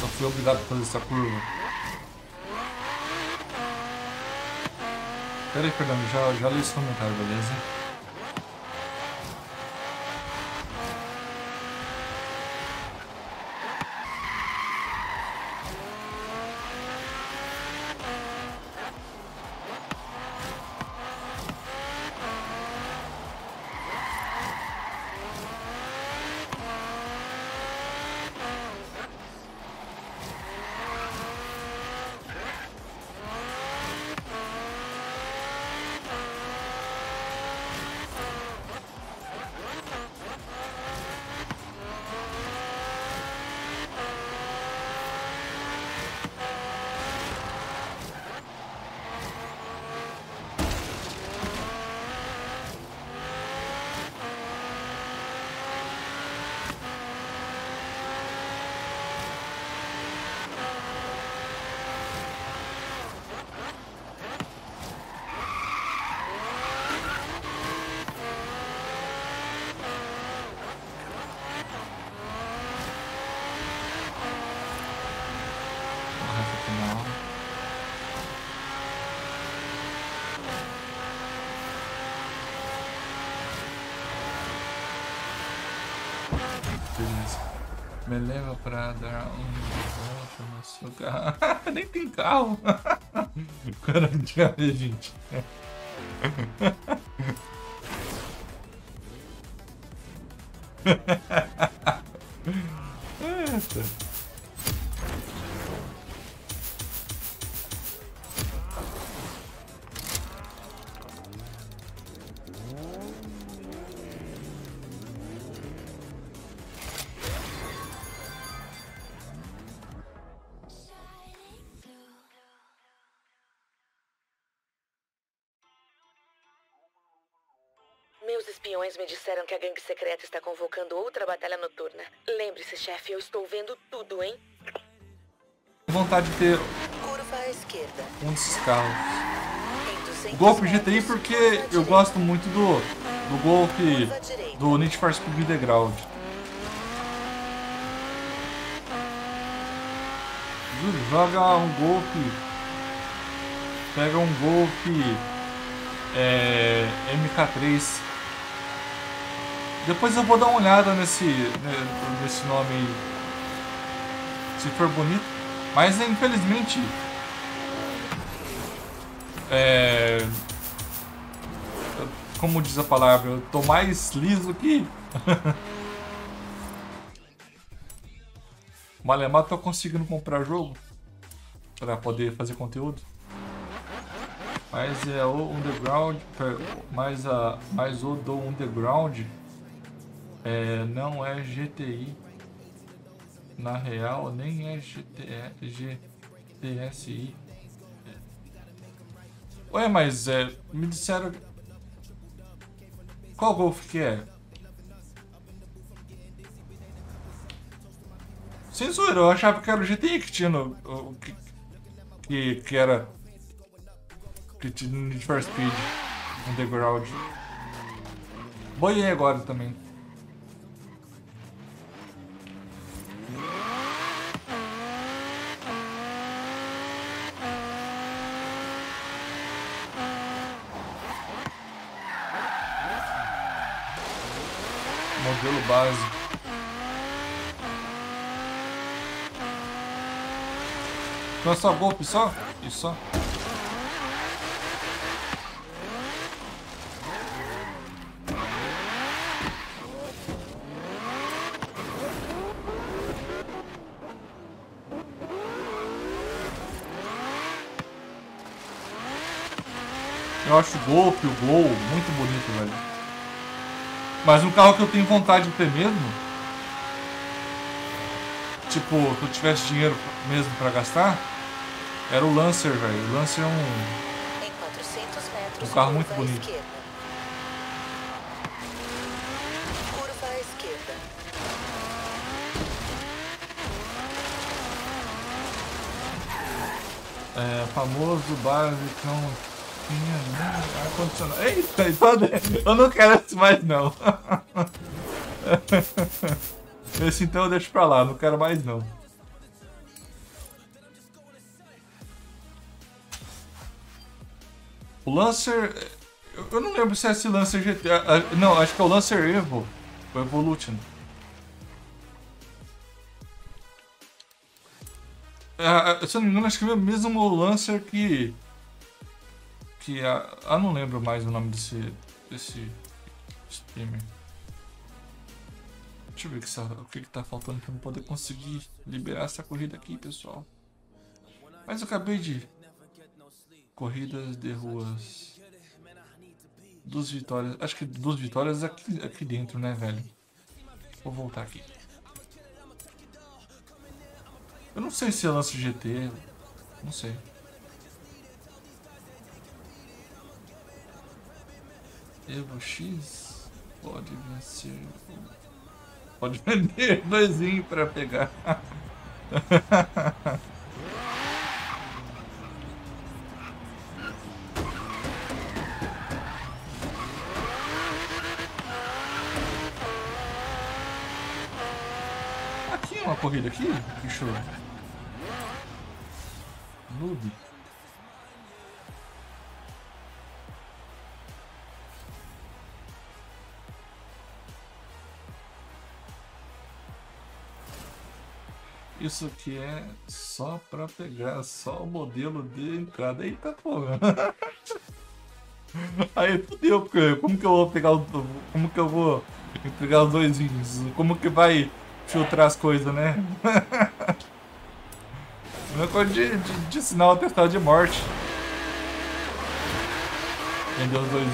Só fui obrigado a fazer essa curva. Pera aí, Fernando, já, já li esse comentário, beleza? Me leva pra dar um volta no seu carro. Nem tem carro. Cara de gente. Gosto muito do, do Golf do Need for Speed Underground. Joga um Golf, pega um Golf é, MK3 depois eu vou dar uma olhada nesse, nesse nome aí. Se for bonito. Mas infelizmente. É. Como diz a palavra, eu tô mais liso que. Malemar tô conseguindo comprar jogo para poder fazer conteúdo. Mas é o underground, mais a mais o do underground é, não é GTI. Na real, nem é GTE, GTSI. Ué, mas é, me disseram. Qual Golf que é? Sem zoeira, eu achava que era o GTI que tinha no. Que, que, que era. Que tinha no Need for Speed Underground. Boiei agora também. Básico. Então é só golpe só? Isso só. Eu acho o golpe, o gol, muito bonito, velho. Mas um carro que eu tenho vontade de ter mesmo. Tipo, que eu tivesse dinheiro mesmo para gastar. Era o Lancer, velho. O Lancer é um. um carro muito bonito. É, famoso basicão ar-condicionado. Eita, então eu não quero esse mais não. Esse então eu deixo pra lá, não quero mais não. O Lancer. Eu não lembro se é esse Lancer GT. Não, acho que é o Lancer Evo. O Evolution. É, se eu não me engano, acho que é o mesmo Lancer que. Que. Ah, não lembro mais o nome desse. Desse. Streamer. Deixa eu ver o que, que tá faltando pra eu poder conseguir liberar essa corrida aqui, pessoal. Mas eu acabei de. Corridas de ruas. Duas vitórias. Acho que duas vitórias aqui, aqui dentro, né, velho? Vou voltar aqui. Eu não sei se é lance GT. Não sei. Evo X pode vencer. Pode vender doisinho pra pegar. aqui uma corrida aqui? Show. Noob. Isso aqui é só para pegar só o modelo de entrada. Eita porra! Aí fudeu, porque como que eu vou pegar o. Como que eu vou entregar os dois Como que vai filtrar as coisas, né? Uma coisa de, de, de sinal atestado de morte. Vendeu os dois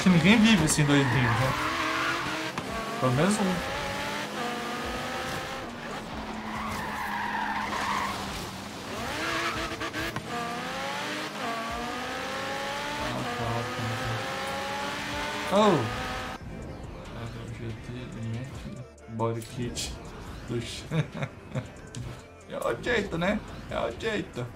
Acho que ninguém vive assim dois dias, né? Pelo menos um. Oh! Body kit. é o jeito, né? É o jeito.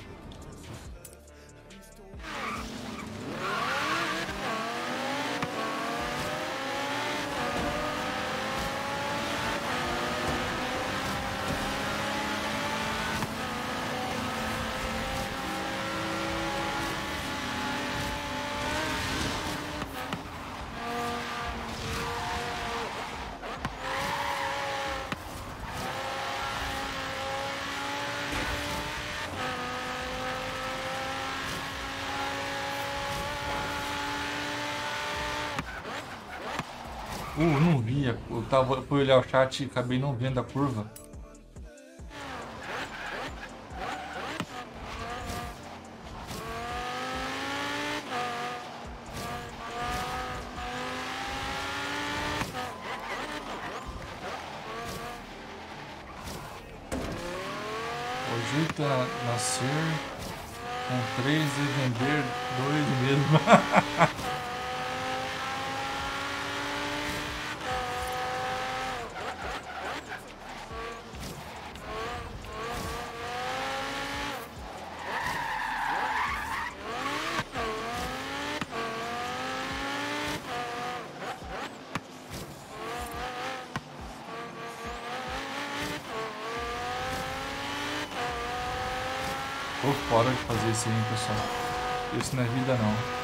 Tava por olhar o chat e acabei não vendo a curva. Isso aí, pessoal. Isso não é vida, não.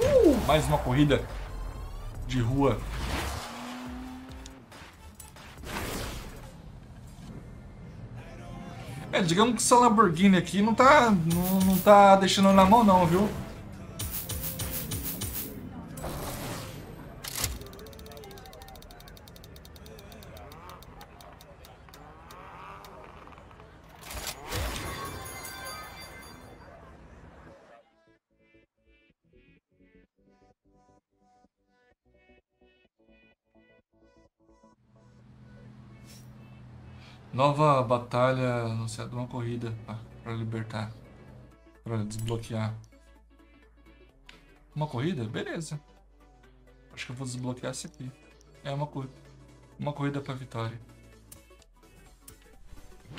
Uh, mais uma corrida de rua É, digamos que essa Lamborghini aqui não tá, não, não tá deixando na mão não, viu? Nova batalha anunciada uma corrida para libertar. para desbloquear. Uma corrida? Beleza. Acho que eu vou desbloquear essa aqui. É uma, cor... uma corrida para vitória.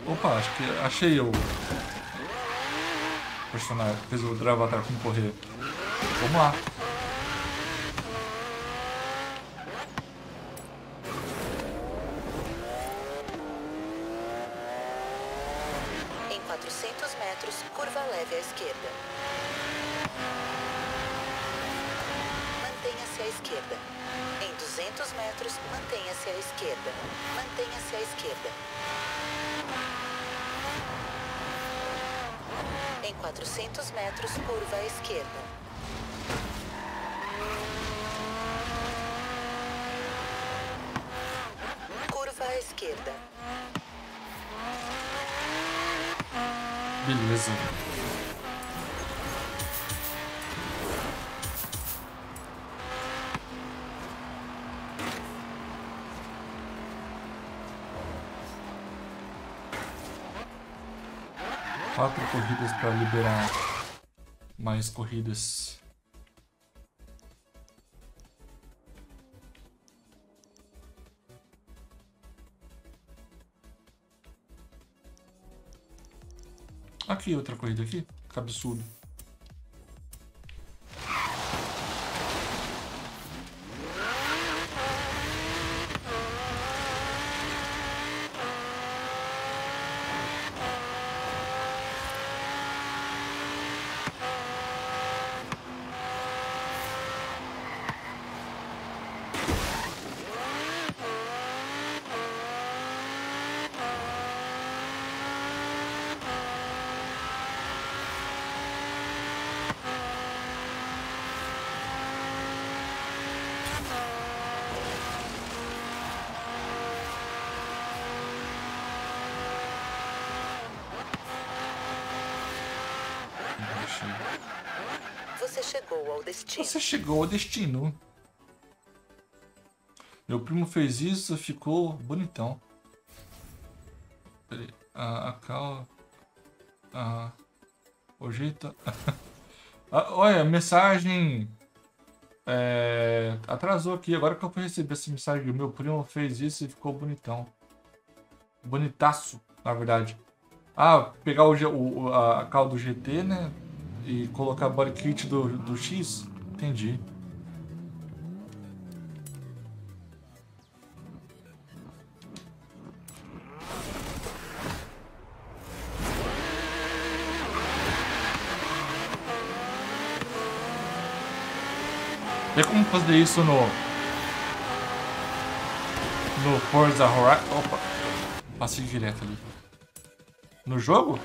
Opa, acho que achei o personagem fez o Dravatar como correr. Vamos lá. Quatro corridas para liberar mais corridas. Aqui, outra corrida aqui. Que absurdo. Você chegou ao destino. Você chegou ao destino. Meu primo fez isso, ficou bonitão. Peraí. A, a cal... A... O jeito... Ah, olha, mensagem... É, atrasou aqui. Agora que eu recebi essa mensagem, meu primo fez isso e ficou bonitão. Bonitaço, na verdade. Ah, pegar o, o, a cal do GT, né? E colocar body kit do, do X? Entendi. Tem como fazer isso no. No Forza Horizon. Opa! Passei direto ali. No jogo?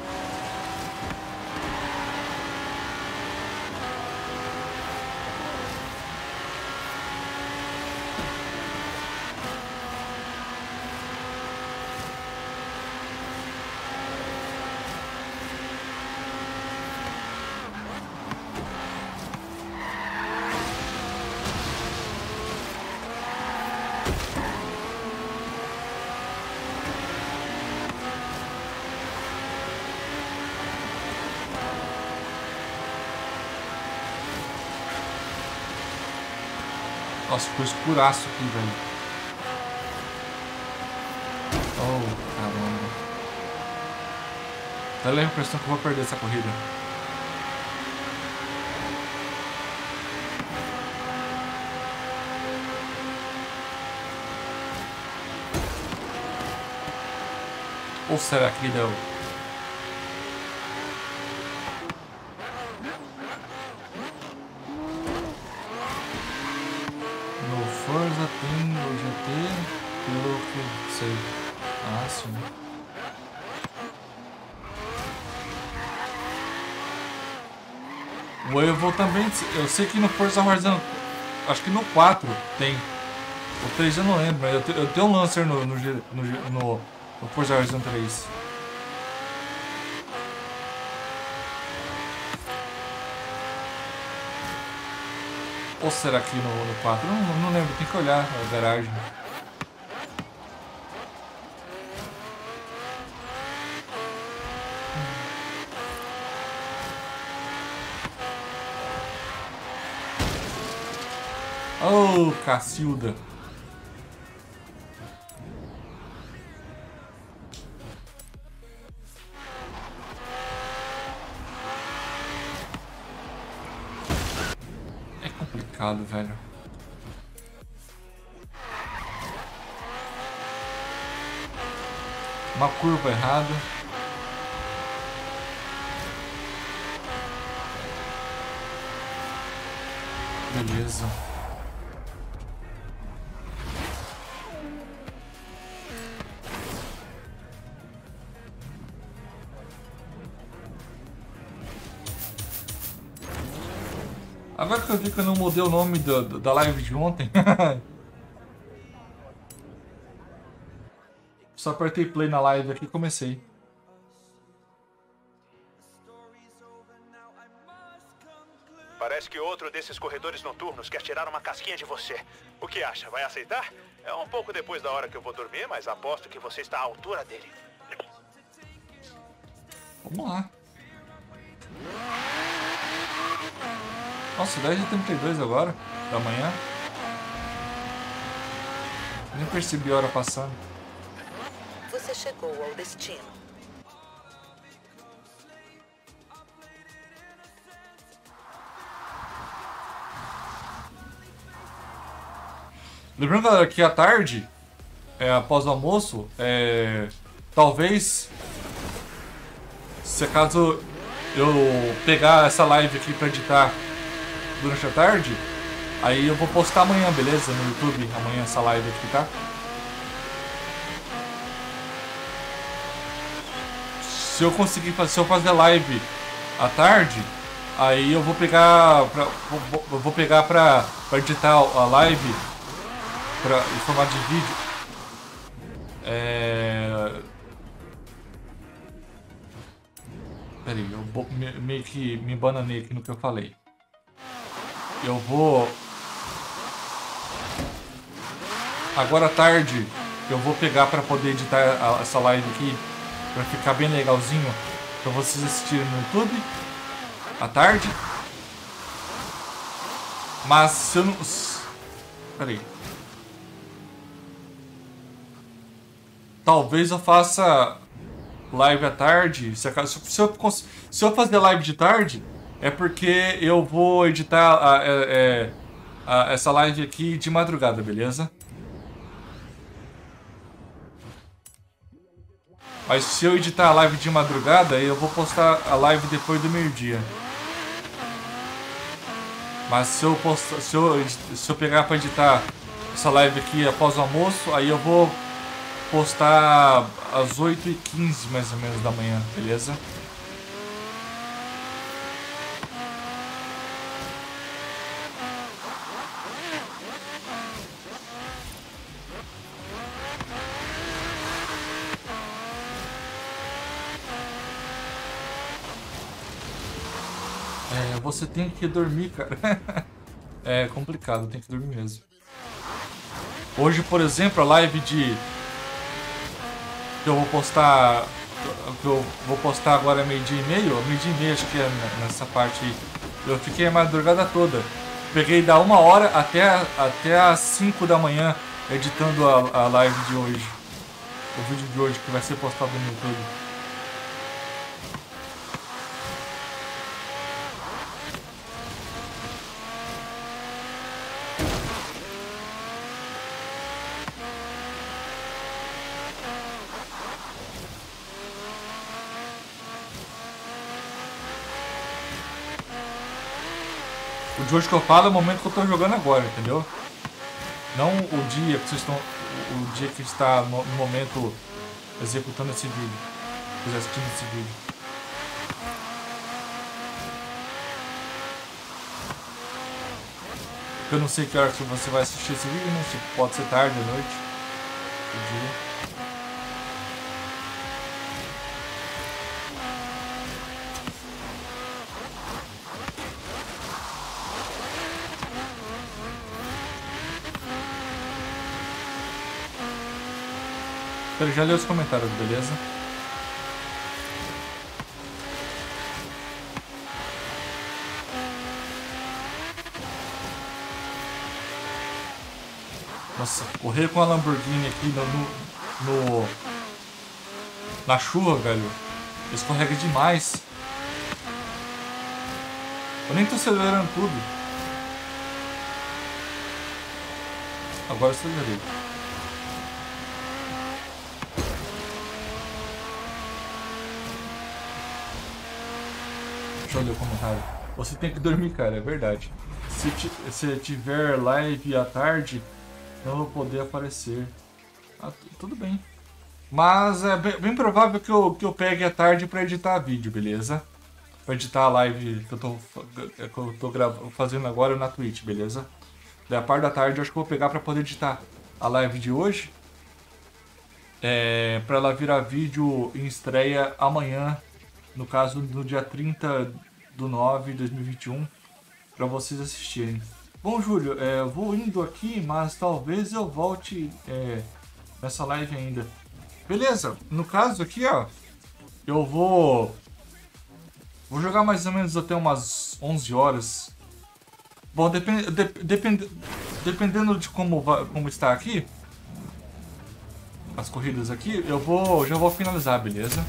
Nossa, ficou escuraço aqui, velho. Oh, caramba. Tá lendo a impressão que eu vou perder essa corrida. Ou será que não? Também, eu sei que no Forza Horizon, acho que no 4 tem. O 3 eu não lembro, mas eu, eu tenho um Lancer no, no, no, no, no Forza Horizon 3. Ou será que no, no 4? Não, não lembro, tem que olhar a garagem. Cacilda. É complicado, velho. Uma curva errada. Beleza. Que eu vi que eu não mudei o nome do, da live de ontem. Só apertei play na live aqui e comecei. Parece que outro desses corredores noturnos quer tirar uma casquinha de você. O que acha? Vai aceitar? É um pouco depois da hora que eu vou dormir, mas aposto que você está à altura dele. Vamos lá. Nossa, 10h32 agora, da manhã. Nem percebi a hora passando. Você chegou ao destino. Lembrando, galera, que à tarde, é, após o almoço, é, talvez, se acaso eu pegar essa live aqui pra editar durante a tarde, aí eu vou postar amanhã, beleza? No YouTube, amanhã essa live aqui, tá? Se eu conseguir fazer, se eu fazer live à tarde, aí eu vou pegar pra, vou, pegar pra, pra editar a live pra, em formato de vídeo. É... Peraí, eu meio que me bananei aqui no que eu falei. Eu vou... Agora à tarde eu vou pegar para poder editar essa live aqui para ficar bem legalzinho para vocês assistirem no YouTube à tarde. Mas se eu não... Peraí. Talvez eu faça live à tarde. Se eu, se eu, se eu fazer live de tarde, é porque eu vou editar a, a, é, a, essa live aqui de madrugada, beleza? Mas se eu editar a live de madrugada, eu vou postar a live depois do meio-dia. Mas se eu, se, eu, se eu pegar para editar essa live aqui após o almoço, aí eu vou postar às 8h15 mais ou menos da manhã, beleza? É, você tem que dormir, cara. é complicado, tem que dormir mesmo. Hoje, por exemplo, a live de que eu vou postar que eu vou postar agora meio-dia e meio, meio-dia e meio acho que é nessa parte. Eu fiquei a madrugada toda. Peguei da uma hora até, até as 5 da manhã editando a, a live de hoje. O vídeo de hoje que vai ser postado no YouTube. De hoje que eu falo é o momento que eu tô jogando agora, entendeu? Não o dia que vocês estão. O dia que está no, momento executando esse vídeo. Vocês assistindo esse vídeo. Eu não sei que hora que você vai assistir esse vídeo, não sei, pode ser tarde, à noite, o dia. Espero já ler os comentários, beleza? Nossa, correr com a Lamborghini aqui no, no, na chuva, velho. Escorrega demais. Eu nem tô acelerando tudo. Agora acelerei. Deixa eu ler o comentário. Você tem que dormir, cara, é verdade. Se, se tiver live à tarde, não vou poder aparecer. Ah, tudo bem. Mas é bem, bem, provável que eu, que eu pegue à tarde para editar vídeo, beleza? Pra editar a live que eu tô, que eu tô fazendo agora na Twitch, beleza? Daí a parte da tarde eu acho que eu vou pegar para poder editar a live de hoje. É, para ela virar vídeo em estreia amanhã, no caso no dia 30 do 9 de 2021, para vocês assistirem. Bom, Júlio, é, eu vou indo aqui, mas talvez eu volte é, nessa live ainda. Beleza, no caso aqui, ó, eu vou... Vou jogar mais ou menos até umas 11 horas. Bom, depend, depend, dependendo de como, como está aqui, as corridas aqui, eu vou já vou finalizar, beleza?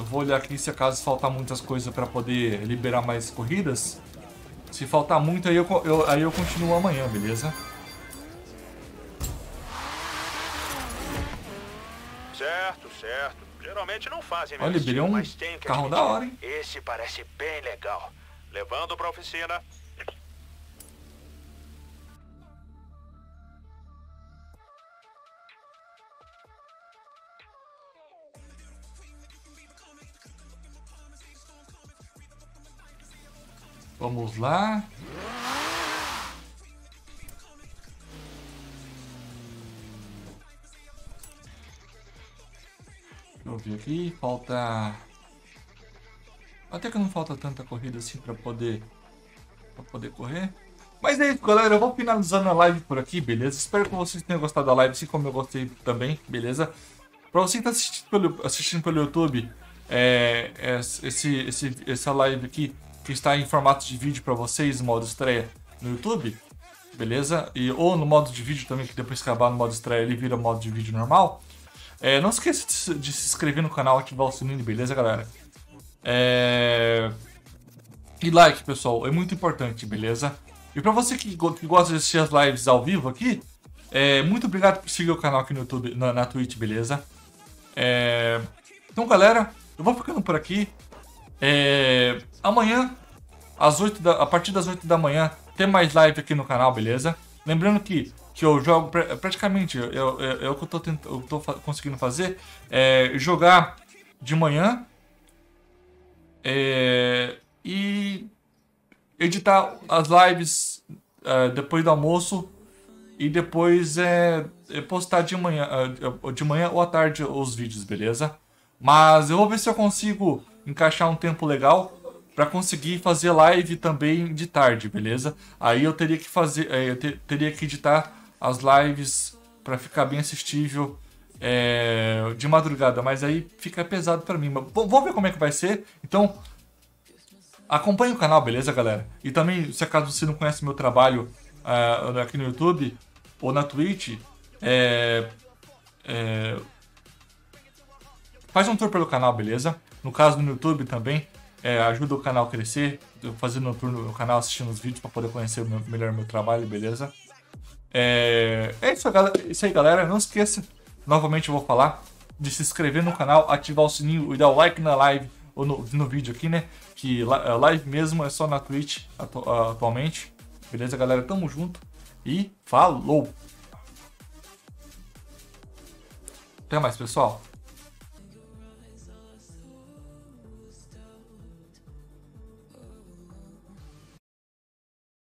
Eu vou olhar aqui se acaso faltar muitas coisas para poder liberar mais corridas. Se faltar muito, aí eu, eu, aí eu continuo amanhã, beleza? Certo, certo. Geralmente não fazem Olha, liberei um carro da hora, hein? Esse parece bem legal. Levando pra oficina. Vamos lá. Deixa eu ver aqui. Falta... Até que não falta tanta corrida assim para poder... Pra poder correr. Mas é isso, galera. Eu vou finalizando a live por aqui, beleza? Espero que vocês tenham gostado da live, assim como eu gostei também, beleza? Pra você que tá assistindo pelo, assistindo pelo YouTube, é, é, esse, esse, essa live aqui que está em formato de vídeo para vocês, modo estreia no YouTube, beleza? E, ou no modo de vídeo também, que depois que acabar no modo estreia ele vira modo de vídeo normal. É, não esqueça de, de, se inscrever no canal, ativar o sininho, beleza, galera? É... E like, pessoal, é muito importante, beleza? E para você que, que, gosta de assistir as lives ao vivo aqui, é, muito obrigado por seguir o canal aqui no YouTube, na, na Twitch, beleza? É... Então, galera, eu vou ficando por aqui. É, amanhã, às 8 da, a partir das 8 da manhã, tem mais live aqui no canal, beleza? Lembrando que, que eu jogo praticamente, é o que eu tô, conseguindo fazer, é jogar de manhã é, e editar as lives é, depois do almoço e depois é, é postar de manhã, é, de manhã ou à tarde os vídeos, beleza? Mas eu vou ver se eu consigo encaixar um tempo legal para conseguir fazer live também de tarde, beleza? Aí eu teria que fazer, é, eu teria que editar as lives para ficar bem assistível é, de madrugada, mas aí fica pesado para mim. Mas vamos ver como é que vai ser. Então acompanhe o canal, beleza, galera? E também, se acaso você não conhece meu trabalho uh, aqui no YouTube ou na Twitch, é, é, faz um tour pelo canal, beleza? No caso no YouTube também, é, ajuda o canal a crescer, fazendo tour no canal, assistindo os vídeos para poder conhecer melhor meu trabalho, beleza? É, é isso, isso aí, galera. Não esqueça, novamente eu vou falar, de se inscrever no canal, ativar o sininho e dar o like na live ou no, no vídeo aqui, né? Que live mesmo é só na Twitch atu atualmente. Beleza, galera? Tamo junto e falou! Até mais, pessoal!